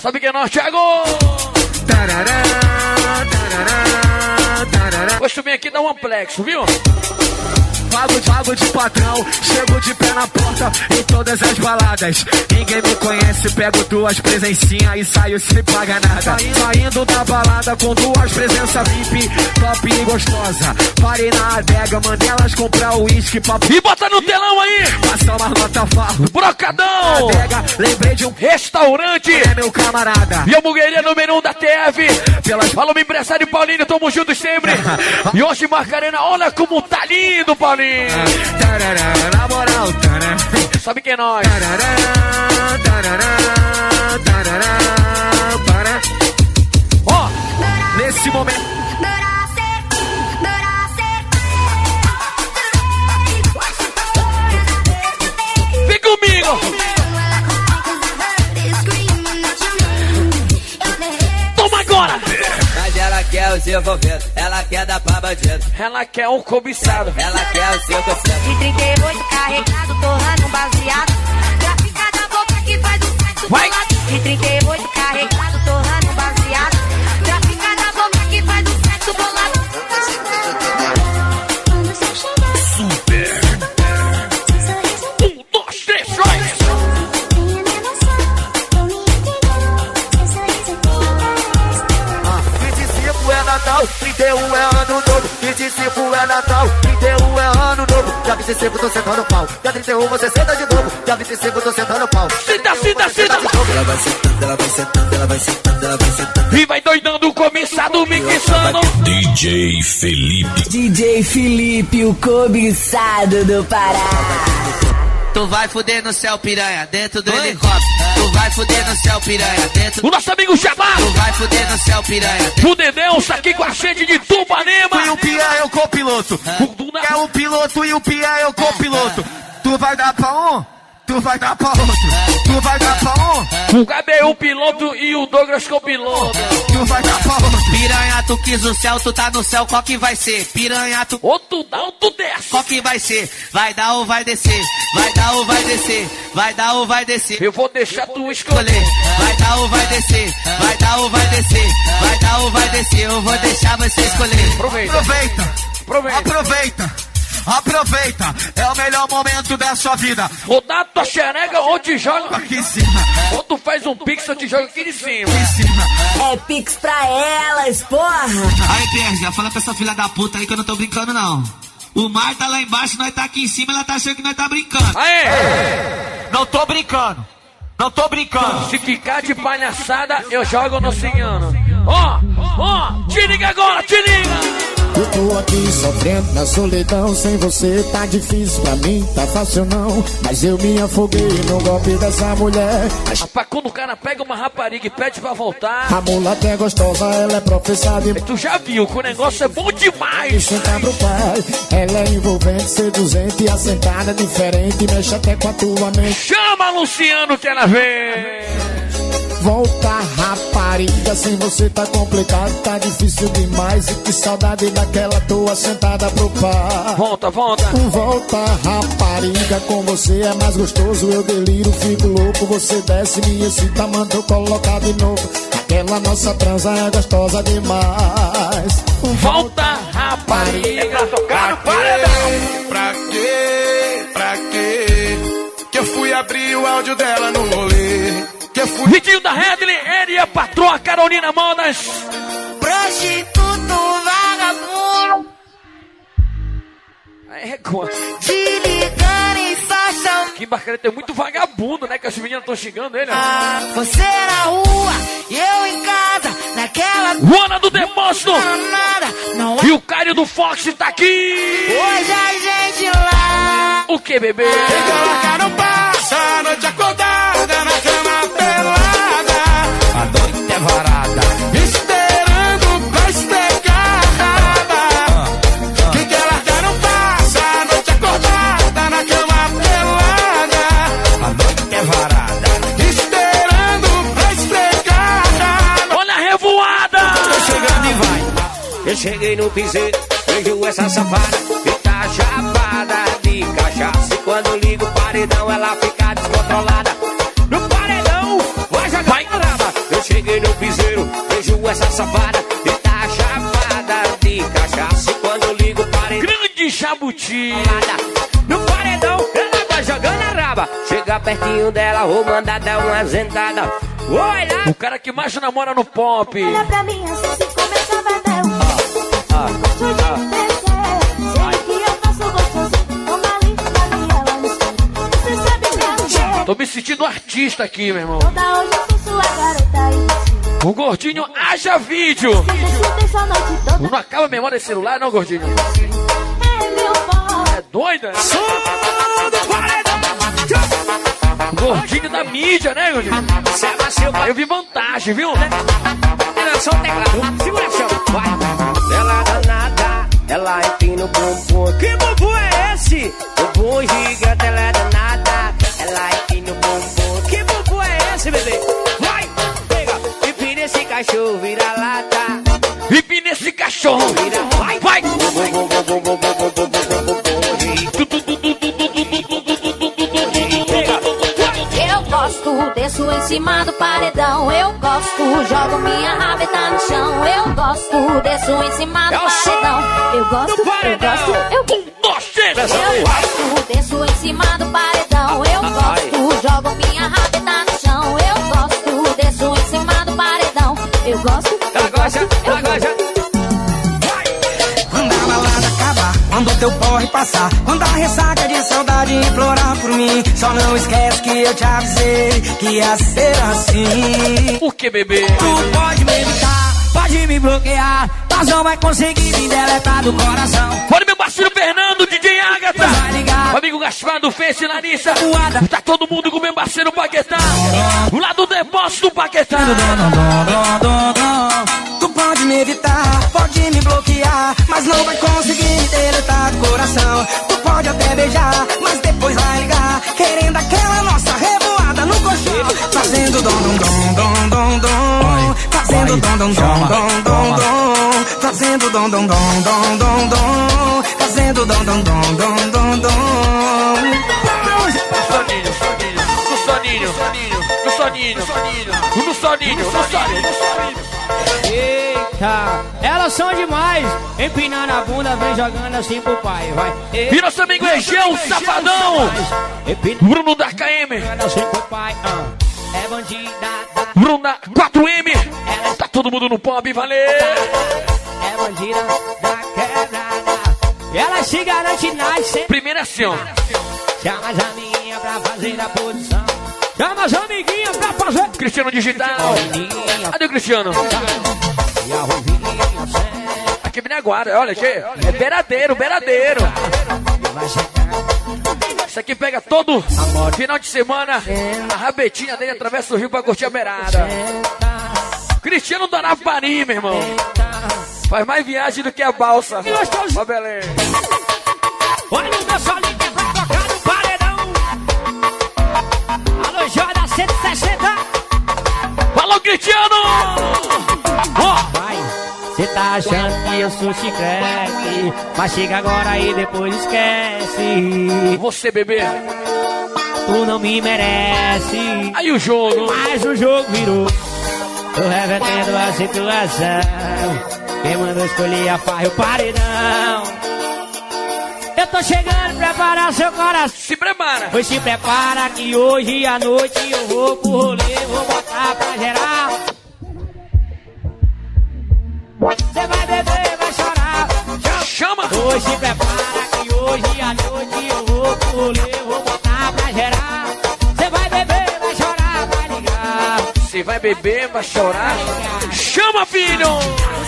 Sabe quem é nós, Thiago? Hoje tu vem aqui dar um amplexo, viu? Pago, pago de patrão, chego de pé na porta em todas as baladas. Ninguém me conhece, pego duas presencinhas e saio sem pagar nada. Saindo da balada com duas presenças VIP, top e gostosa. Parei na adega, mandei elas comprar o uísque pra... E bota no telão aí! Passar uma nota farro. Brocadão! Adega, lembrei de um restaurante. É meu camarada. E a hamburgueria número um da TF. Pelas... Fala, empresário Paulinho, tamo juntos sempre. e hoje, Marcarena, olha como tá lindo, Paulinho. Tarará, na moral, tarará. Sabe quem é nós? Tarará, tarará, tarará, para. Ó, nesse momento. Ela quer o seu envolvendo, ela quer dar pra bandido. Ela quer um cobiçado. Ela quer o seu conselho. De 38 carregado, torrando um baseado. Gráfica da boca que faz o sexo Vai. De 38 carregado, torrando 31 é ano novo. 25 é Natal, 31 é ano novo. Dia 25 tô sentando pau. Dia 31 você senta de novo. Dia 25 tô sentando pau. Senta, senta, senta! Ela vai sentando, ela vai sentando, ela vai sentando, ela vai sentando. E vai doidando o cobiçado mixando. DJ Felipe. DJ Felipe, o cobiçado do Pará. Tu vai fuder no céu, piranha, dentro do helicóptero. Tu vai fuder no céu, piranha, dentro O nosso amigo Jabá. Tu vai fuder no céu, piranha. O Dedéu está aqui com a gente de Tupanema. E o Pia é o copiloto. É o piloto e o Pia é o copiloto. Tu vai dar pra um? Tu vai dar pra outro. Tu vai dar pra um? O Gabi é o piloto e o Douglas copiloto. Tu vai dar pra outro. Piranha, tu quis o céu, tu tá no céu, qual que vai ser? Piranha, tu. Ou tu dá ou tu desce. Qual que vai ser? Vai dar ou vai descer? Vai dar ou vai descer? Vai dar ou vai descer? Eu vou deixar tu escolher. Escolher. Vai dar ou vai descer? Vai dar ou vai descer? Vai dar ou vai descer? Eu vou deixar você escolher. Aproveita. Aproveita. Aproveita. Aproveita. Aproveita. É o melhor momento da sua vida. Ou dá tua xereca ou te joga. Aqui em cima. Ou tu faz um pix ou te joga aqui de cima. Aqui em cima. É Pix pra elas, porra. Aí, Persia, fala pra essa filha da puta aí que eu não tô brincando, não. O mar tá lá embaixo, nós tá aqui em cima, ela tá achando que nós tá brincando. Aê! Não tô brincando. Não tô brincando. Se ficar de palhaçada, eu jogo no cigano. Ó, ó, te liga agora, te liga! Eu tô aqui sofrendo na solidão Sem você tá difícil pra mim, tá fácil não. Mas eu me afoguei no golpe dessa mulher. Rapaz, quando o cara pega uma rapariga e pede pra voltar A mulata é gostosa, ela é professada e Tu já viu que o negócio é bom demais. Sentar pro pai. Ela é envolvente, seduzente, assentada diferente Mexe até com a tua mente. Chama Luciano que ela vem! Volta rapariga, sem você tá complicado Tá difícil demais. E que saudade daquela tua sentada pro pai Volta, volta! Volta rapariga, com você é mais gostoso Eu deliro, fico louco, você desce, me excita Manda eu colocar de novo Aquela nossa transa é gostosa demais Volta, rapariga! Pra quê? Pra quê? Pra quê? Que eu fui abrir o áudio dela no rolê. Que eu fui. Vitinho da Redley, ele e a patroa Carolina Modas. Prostituto vagabundo. É, co- Te ligando em faixa. que bacana, tem muito vagabundo, né? Que as meninas estão xingando ele. ó. Você na rua e eu em casa. Naquela. Luana do Depósito! Nada. Não E o Cário do Fox tá aqui! Hoje a gente lá. O que, bebê? Ela não passa a noite acordada na cama cheguei no piseiro, vejo essa safada que tá chapada de cachaça. E quando ligo o paredão, ela fica descontrolada. No paredão, vai jogar vai. raba. Eu cheguei no piseiro, vejo essa safada que tá chapada de cachaça. E quando ligo o paredão, grande jabuti. No paredão, ela vai jogando a raba. Chega pertinho dela, vou mandar dar uma zentada. Olha! O cara que mais namora no pop. Olha pra mim De Tô me sentindo artista aqui, meu irmão. O gordinho haja vídeo. Não acaba a memória desse celular, não, gordinho? É É doida? Gordinho da mídia, né, gordinho? Eu vi vantagem, viu? Era só o teclado. Segura chama. Vai. Ela danada, ela empina o bumbum. Que bumbum é esse? Bumbum gigante, ela é danada. Ela empina o bumbum. Que bumbum é esse, bebê? Vai, pega. Empina esse cachorro, vira lata. Empina esse cachorro. Vira, vai, cima do paredão. Eu gosto, jogo minha rabeta no chão. Eu gosto, desço em cima do É paredão. Eu gosto, eu gosto, eu Eu gosto, desço em cima do paredão. Eu gosto, jogo minha rabeta teu porre passar, quando a ressaca de saudade implorar por mim, só não esquece que eu te avisei que ia ser assim. Por que, bebê? Tu pode me evitar, pode me bloquear, mas não vai conseguir me deletar do coração. Olha meu parceiro Fernando, DJ Agatha. O amigo Gaspar do Face Larissa. Tá todo mundo com meu parceiro Paquetá. Lá do depósito do Paquetá. Me evitar, pode me bloquear, mas não vai conseguir me deletar do coração. Tu pode até beijar, mas depois vai ligar, querendo aquela nossa revoada no colchão. Fazendo dom dom dom dom dom dom, fazendo dom dom dom dom dom dom, fazendo dom dom dom dom dom dom, fazendo dom dom dom dom dom dom. No soninho, no soninho, no soninho, no soninho, no soninho. Eita, elas são demais. Empinando a bunda, vem jogando assim pro pai, vai. E nosso amigo Egeu, safadão. Bruno da KM. assim pro pai, ah. É bandida, Bruno da 4M. Tá todo mundo no pop, valeu. é bandida da quebrada. Ela se garante nas. Primeira ó. Chama as amiguinhas pra fazer a posição. Chama as amiguinhas pra fazer. Cristiano Digital. Cadê o Cristiano? Sempre. Aqui vem agora, olha, che- é beiradeiro, beiradeiro. Isso aqui pega todo final de semana. A rabetinha dele atravessa o rio pra curtir a beirada. Cristiano do Arapari, meu irmão. Faz mais viagem do que a balsa. Ó, Belém. Olha o meu solinho que vai tocar no paredão. Alô, Jorda 160. Falou, Cristiano! Vai. Cê tá achando que eu sou chiclete, mas chega agora e depois esquece. Você, bebê. Tu não me merece. Aí o jogo. Mas o jogo virou. Tô revertendo a situação. Quem mandou escolher a farra e o paredão. Eu tô chegando, preparar seu coração. Se prepara. Pois se prepara que hoje à noite eu vou pro rolê, vou botar pra geral. Você vai beber, vai chorar. Chama! Se prepara que hoje à noite eu vou rolê, vou Você vai beber, vai chorar. Chama, filho!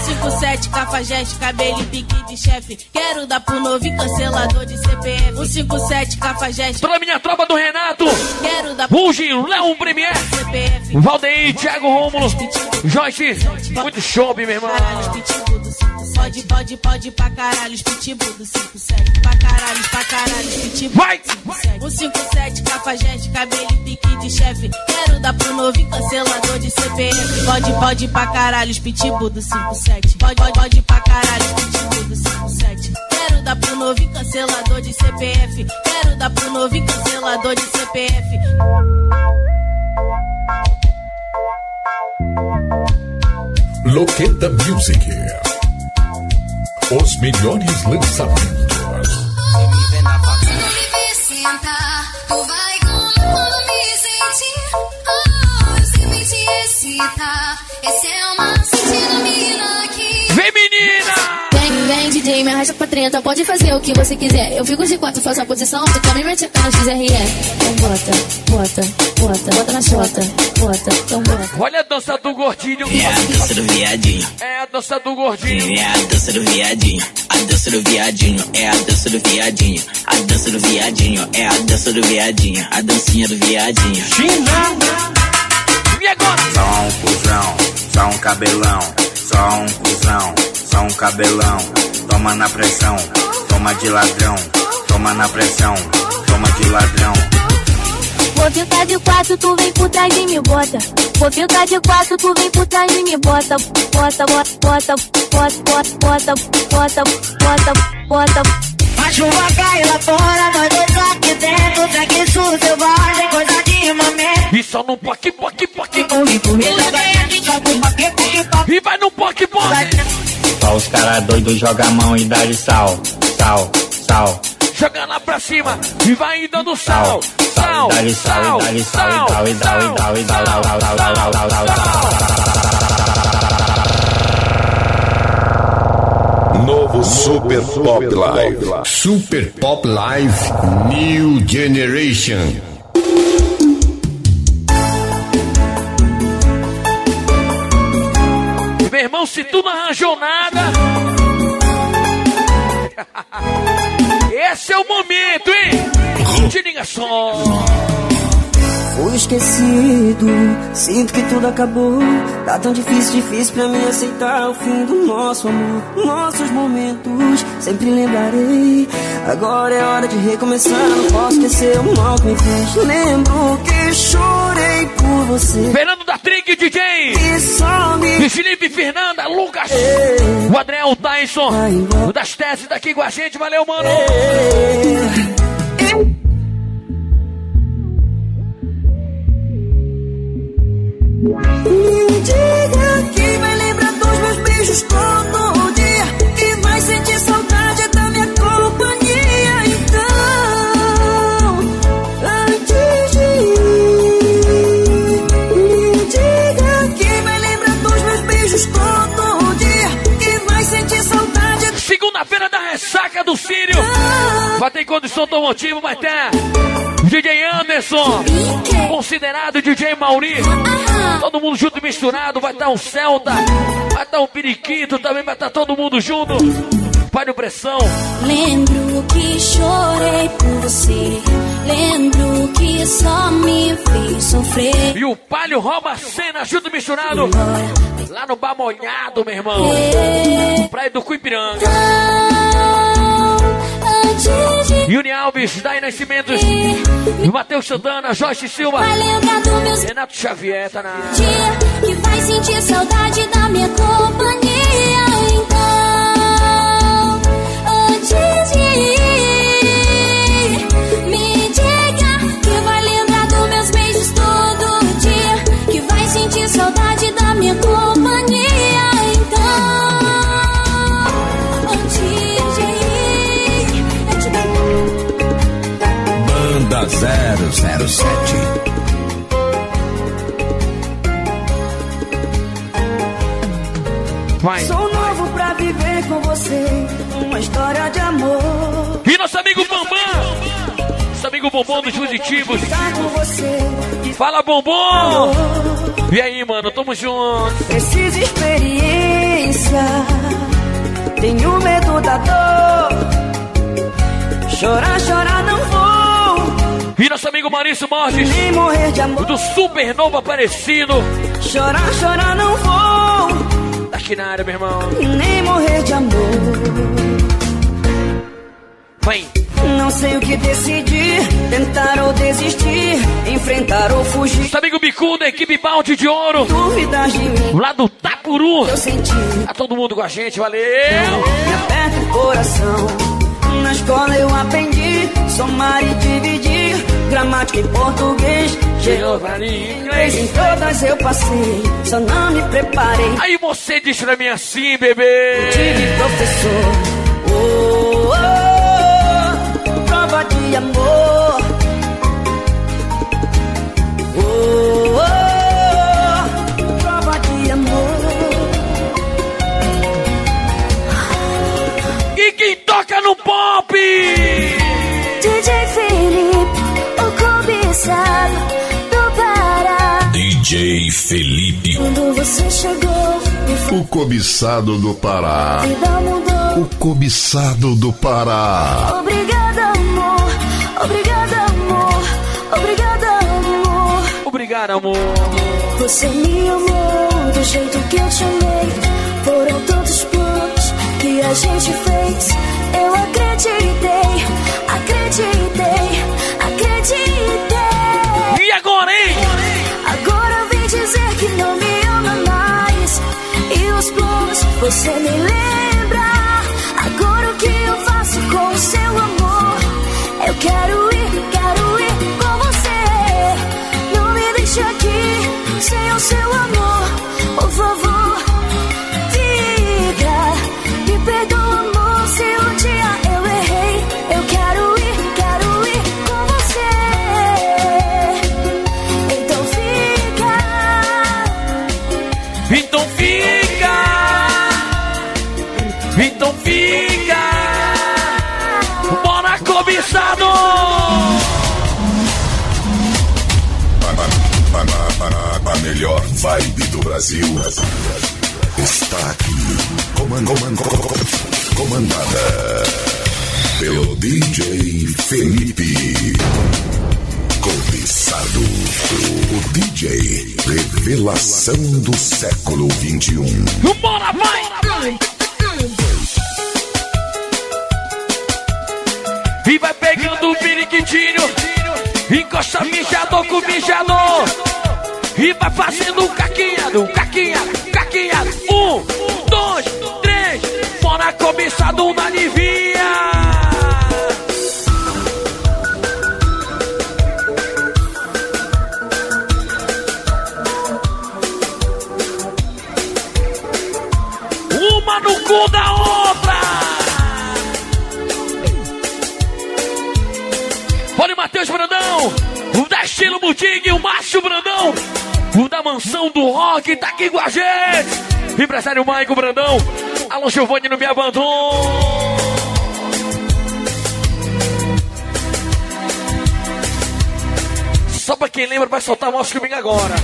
157, cafajeste, cabelo e pique de chefe. Quero dar pro novinho cancelador de CPF. 157, cafajeste. Toda minha tropa do Renato. Quero dar pro Ruge, Léo Premier. Valdeir, Thiago Rômulo. Joyce. Muito shopping, meu irmão. Pode, pode, pode pra caralho, os pitbull do 57. Pra caralho, pra caralho, os pitbull. Vai! 157, cafajeste. cafajeste, cabelo e pique de chefe. Quero dar pro novinho cancelador de CPF. Pode, pode pra caralho, os pitbull do 57. Pode, pode, pode pra caralho, os pitbull do 57. Quero dar pro novinho cancelador de CPF. Quero dar pro novinho cancelador de CPF. Loqueta Music. Os melhores lançamentos. tu vai quando me sentir. Se me te excitar, esse é o aqui. Vem, menina! Vem, DJ, me arrasta pra treta, pode fazer o que você quiser. Eu fico de quatro, faço a posição, tu come me checar no XRE. Então bota, bota, bota, bota na chota, bota, então bota. Olha a dança do gordinho. É a dança do viadinho. É a dança do gordinho. É a dança do viadinho. A dança do viadinho. É a dança do viadinho. A dança do viadinho. É a dança do viadinho. A dancinha do viadinho. E agora? Só um cuzão, só um cabelão. Só um cuzão, só um cabelão. Toma na pressão, toma de ladrão. Toma na pressão, toma de ladrão. Vou ficar de quatro, tu vem por trás de mim, bota. Vou ficar de quatro, tu vem por trás de mim, bota. Bota, bota, bota, bota, bota, bota, bota, bota. A chuva cai lá fora, nós dois aqui dentro. Segue isso, selvagem, coisa de momento. E só no poque, poque, poque. E vai no poque, poque. Só os caras doidos jogam a mão e dá de sal. Sal, sal. Joga lá pra cima e vai indo no sal. Sal, Dá de sal, sal, e dá de sal, sal, e e e e dá, dá. Novo Super Pop Live. Super Pop Live New Generation. Irmão, se tu não arranjou nada. Esse é o momento, hein? Te liga só. Fui esquecido, sinto que tudo acabou. Tá tão difícil, difícil pra mim aceitar o fim do nosso amor. Nossos momentos, sempre lembrarei. Agora é hora de recomeçar, não posso esquecer o mal que me fez. Lembro que chorei por você. Fernando da Trig, DJ. Felipe Fernanda, Lucas. O o Tyson. O das teses daqui com a gente. Valeu, mano. Me diga quem vai lembrar dos meus beijos todo da ressaca do Sírio. Vai ter condição automotivo, vai ter. DJ Anderson. Considerado DJ Mauri. Todo mundo junto e misturado. Vai estar um Celta. Vai estar um Periquito. Também vai estar todo mundo junto. Vai no pressão. Lembro que chorei por você. Lembro que só me fez sofrer. E o Palio rouba a cena junto misturado. Lá no Bar Molhado, meu irmão. Praia do Cuipiranga. Yuri Alves, Daí Nascimentos, Matheus Santana, Jorge Silva, Renato Xavier, tá na dia que vai sentir saudade da minha companhia. 007. Vai. Sou novo pra viver com você uma história de amor. E nosso amigo Bambam, nosso amigo Bombom dos Fugitivos. Fala, Bombom! E aí, mano, tamo junto. Preciso experiência. Tenho medo da dor. Chorar, chorar não vou. E nosso amigo Maurício Borges, Nem morrer de amor. do Supernova Aparecido. Chorar, chorar não vou. Tá aqui na área, meu irmão. Nem morrer de amor. Vem, Não sei o que decidir, tentar ou desistir, enfrentar ou fugir. Nosso amigo Bicu da equipe Balde de Ouro. Dúvidas de mim. Lá do Tapuru. Eu senti. Tá todo mundo com a gente, valeu. Me aperta o coração. Na escola eu aprendi somar e dividir, gramática em português, geografia em inglês. Em todas eu passei, só não me preparei. Aí você disse pra mim assim, bebê. Tive professor. Oh, oh, oh, prova de amor. Oh, oh, oh, prova de amor. E quem toca no pop? DJ do Pará. DJ Felipe, Quando você chegou, o cobiçado do Pará. mudou. O cobiçado do Pará. Obrigada, amor. Obrigada, amor. Obrigada, amor. Obrigado, amor. Você me amou do jeito que eu te amei. Foram tantos planos que a gente fez. Eu acreditei, acreditei, você me lembra. Agora o que eu faço com o seu amor? Eu quero ir, quero ir com você. Não me deixe aqui sem o seu amor. Por favor, diga. Me perdoa, melhor vibe do Brasil está aqui. Coman- coman- co- comandada pelo DJ Felipe. Cobiçado. O DJ Revelação do século um. XXI. Bora, vai. E vai pegando o periquitinho. Encosta mijador com mijador. E vai fazendo um caquinhado, caquinhado. Um, dois, três. Bora cobiçado na mansão do rock, tá aqui com a gente. Empresário Maico Brandão, Alô Giovanni não me abandona. Só pra quem lembra, vai soltar a voz comigo agora.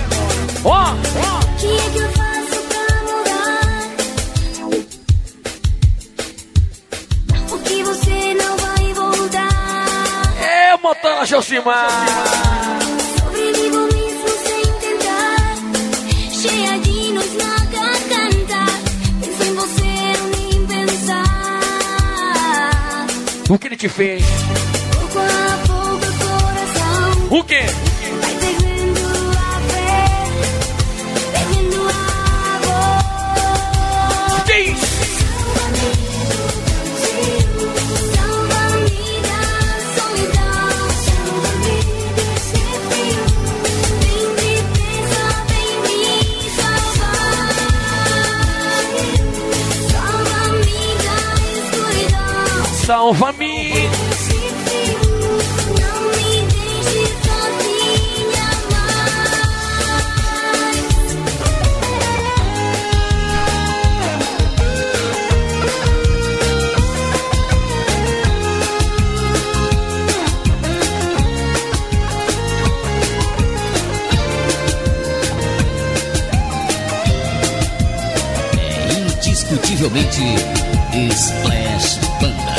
Ó, ó. O que é que eu faço pra mudar? O que você não vai voltar? É, motora Josimar. O que ele te fez? Pouco a pouco coração O quê? vai perdendo a fé. Perdendo a voz. Diz! Salva-me indiscutivelmente Splash Banda.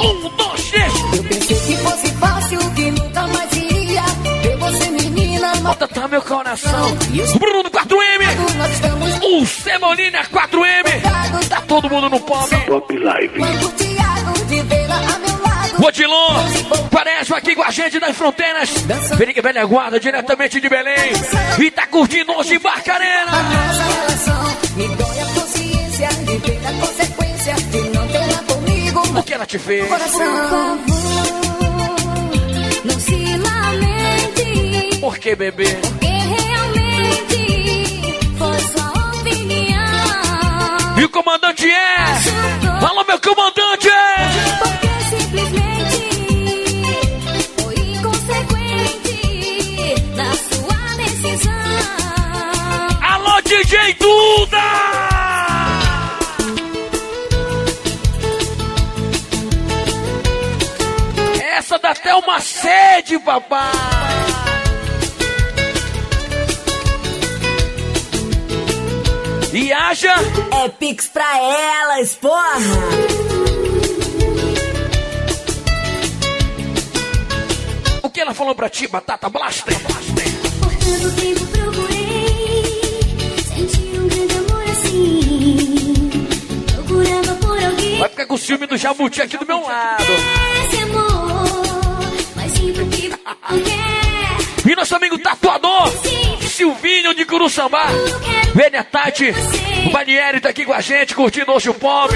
Um, dois, três. Eu pensei que fosse fácil, que nunca mais iria ver você, menina. Bota tá meu coração. O Bruno 4M. Nós estamos O Semolina 4M. Tá todo mundo no pop. Pop Live. Odilon, parece aqui com a gente das fronteiras. Felipe Velha Guarda, diretamente de Belém. E tá curtindo hoje Barcarena. Me dói a consciência de ver a consequência de não ter lá comigo. O que ela te fez? Coração, não se lamente. Por que, bebê? Porque realmente foi sua opinião. E o comandante é? Fala, meu comandante! Papai! E haja É pix pra elas, porra! o que ela falou pra ti, Batata Blaster? Por tanto tempo procurei sentir um grande amor assim. Procurava por alguém Vai ficar com o ciúme do Jabuti aqui do meu lado. esse amor. E nosso amigo tatuador, Silvinho de Curuçambá. Vênia Tati, o Banieri tá aqui com a gente, curtindo hoje o pop.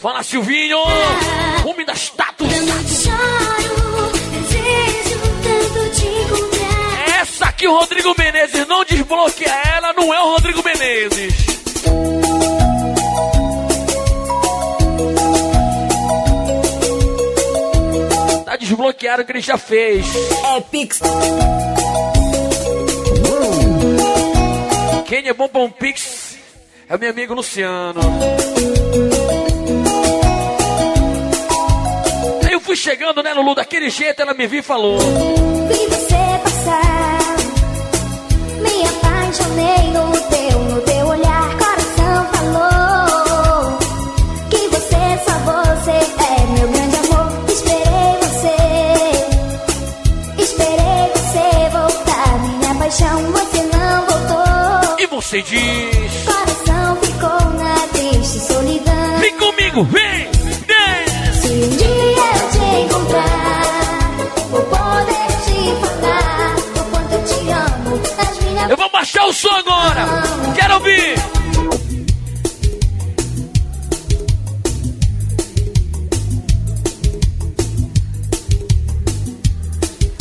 Fala, Silvinho! Homem das tatuas. Essa aqui, o Rodrigo Menezes, não desbloqueia ela, não é o Rodrigo Menezes. Desbloqueado o que ele já fez. É pix. Quem é bom pra um pix é o meu amigo Luciano. Aí eu fui chegando, né, Lulu, daquele jeito, ela me viu e falou. Vi você passar, você diz: Coração ficou na triste solidão. Vem comigo, vem! vem. Se um dia eu te encontrar, vou poder te falar o quanto eu te amo. Minhas Eu vou baixar o som agora! Quero ouvir!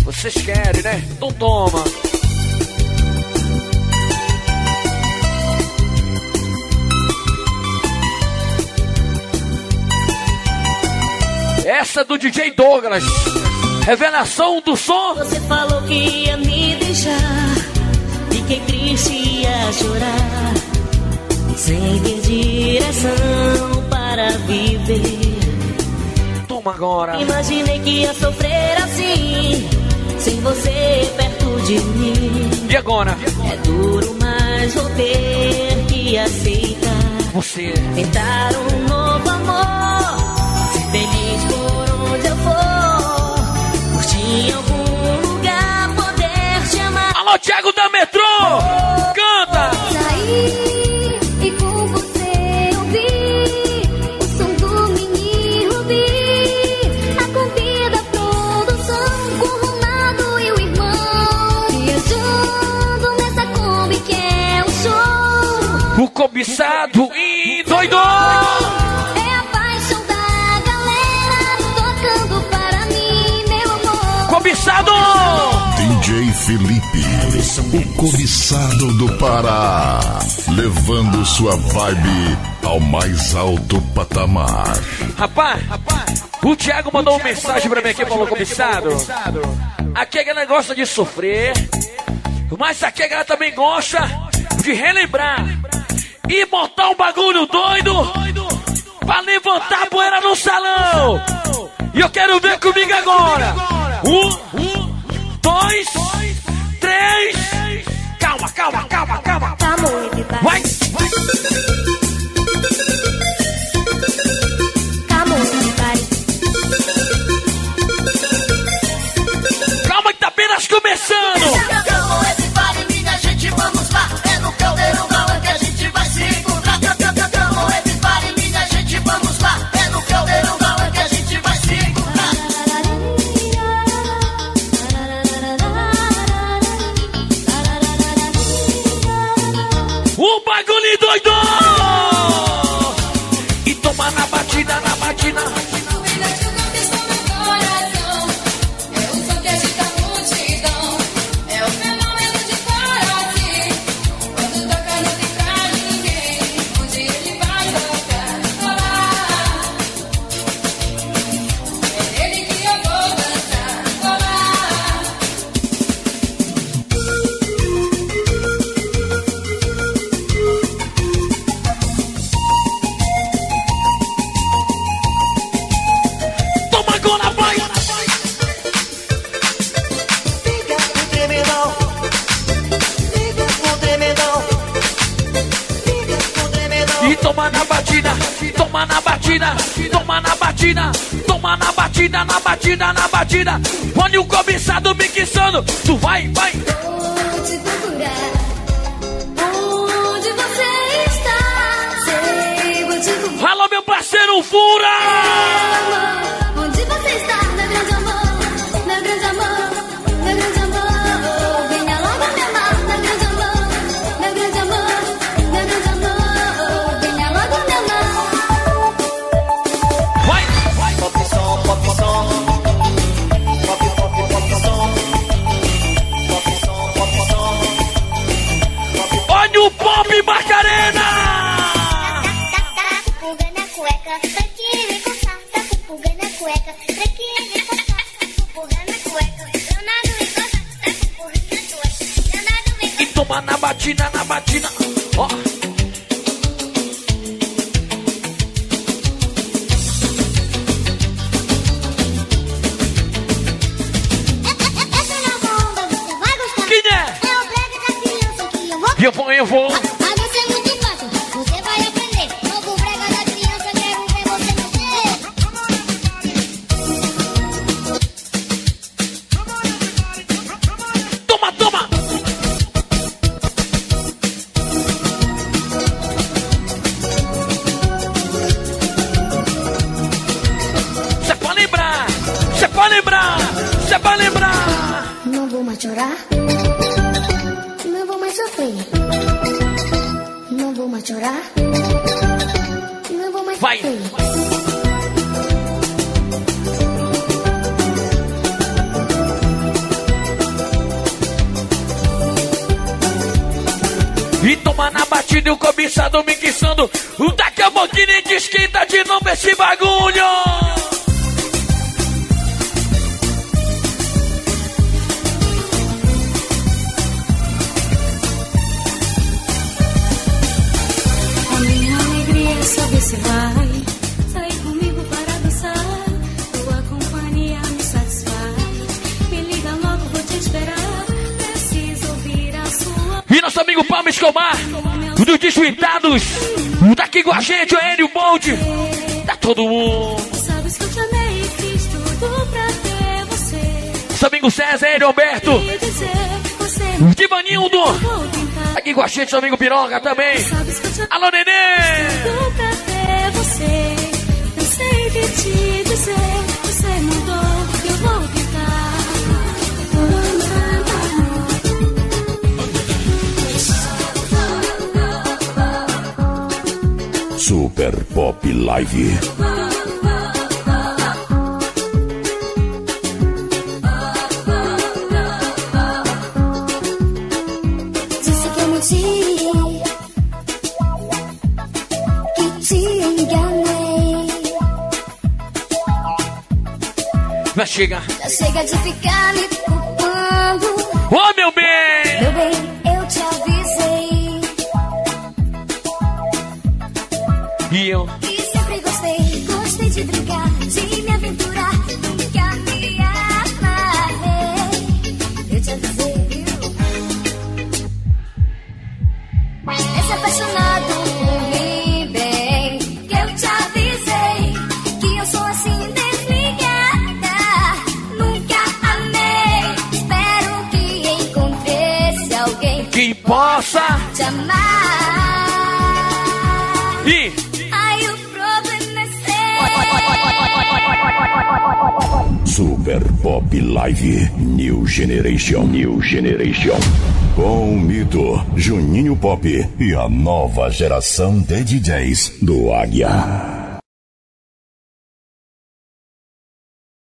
Vocês querem, né? Então toma! Essa do DJ Douglas. Revelação do som. Você falou que ia me deixar. Fiquei triste e ia chorar. Sem ter direção para viver. Toma agora. Imaginei que ia sofrer assim. Sem você perto de mim. E agora? É duro, mas vou ter que aceitar. Você. Tentar um novo amor. Onde eu for. Curtir em algum lugar, poder te amar. Alô, Thiago da Metrô! Canta! saí e com você ouvi o som do mini Rubi. A convida produção com Ronaldo e o irmão. Viajando nessa Kombi que é o show. O cobiçado e doido! Cobiçado! DJ Felipe, o cobiçado do Pará, levando sua vibe ao mais alto patamar. Rapaz, o Thiago mandou uma mensagem pra mim aqui, falou cobiçado. Aqui a galera gosta de sofrer, mas aqui a galera também gosta de relembrar e botar um bagulho doido pra levantar a poeira no salão. E eu quero ver comigo agora. Um, dois, três. Calma, calma, calma, calma. Vai. Calma que tá apenas começando. Toma na batida e o cobiçado mixando. A pouquinho a gente esquenta de novo esse bagulho! Nosso amigo Palma Escobar, dos Desvitados, daqui com a gente, o Enio Bold. Tá todo mundo. Sabes que eu te amei e fiz tudo pra ter você. Nosso amigo César, Enio Alberto, E Divanildo. tentar. Aqui com a gente, nosso amigo Piroca também. Alô, Nenê! Super Pop Live. Disse que eu menti, que te enganei. Vai chegar. Já chega de ficar me culpando. Ô, meu bem! Meu bem, E eu? E sempre gostei, gostei de brincar, de me aventurar. Nunca me amarrei. Eu te avisei, viu? Esse apaixonado por mim, bem. Que eu te avisei. Que eu sou assim desligada. Nunca amei. Espero que encontresse alguém Que possa. te amar. Super Pop Live New Generation. New Generation. Com o mito Juninho Pop e a nova geração de DJs do Águia.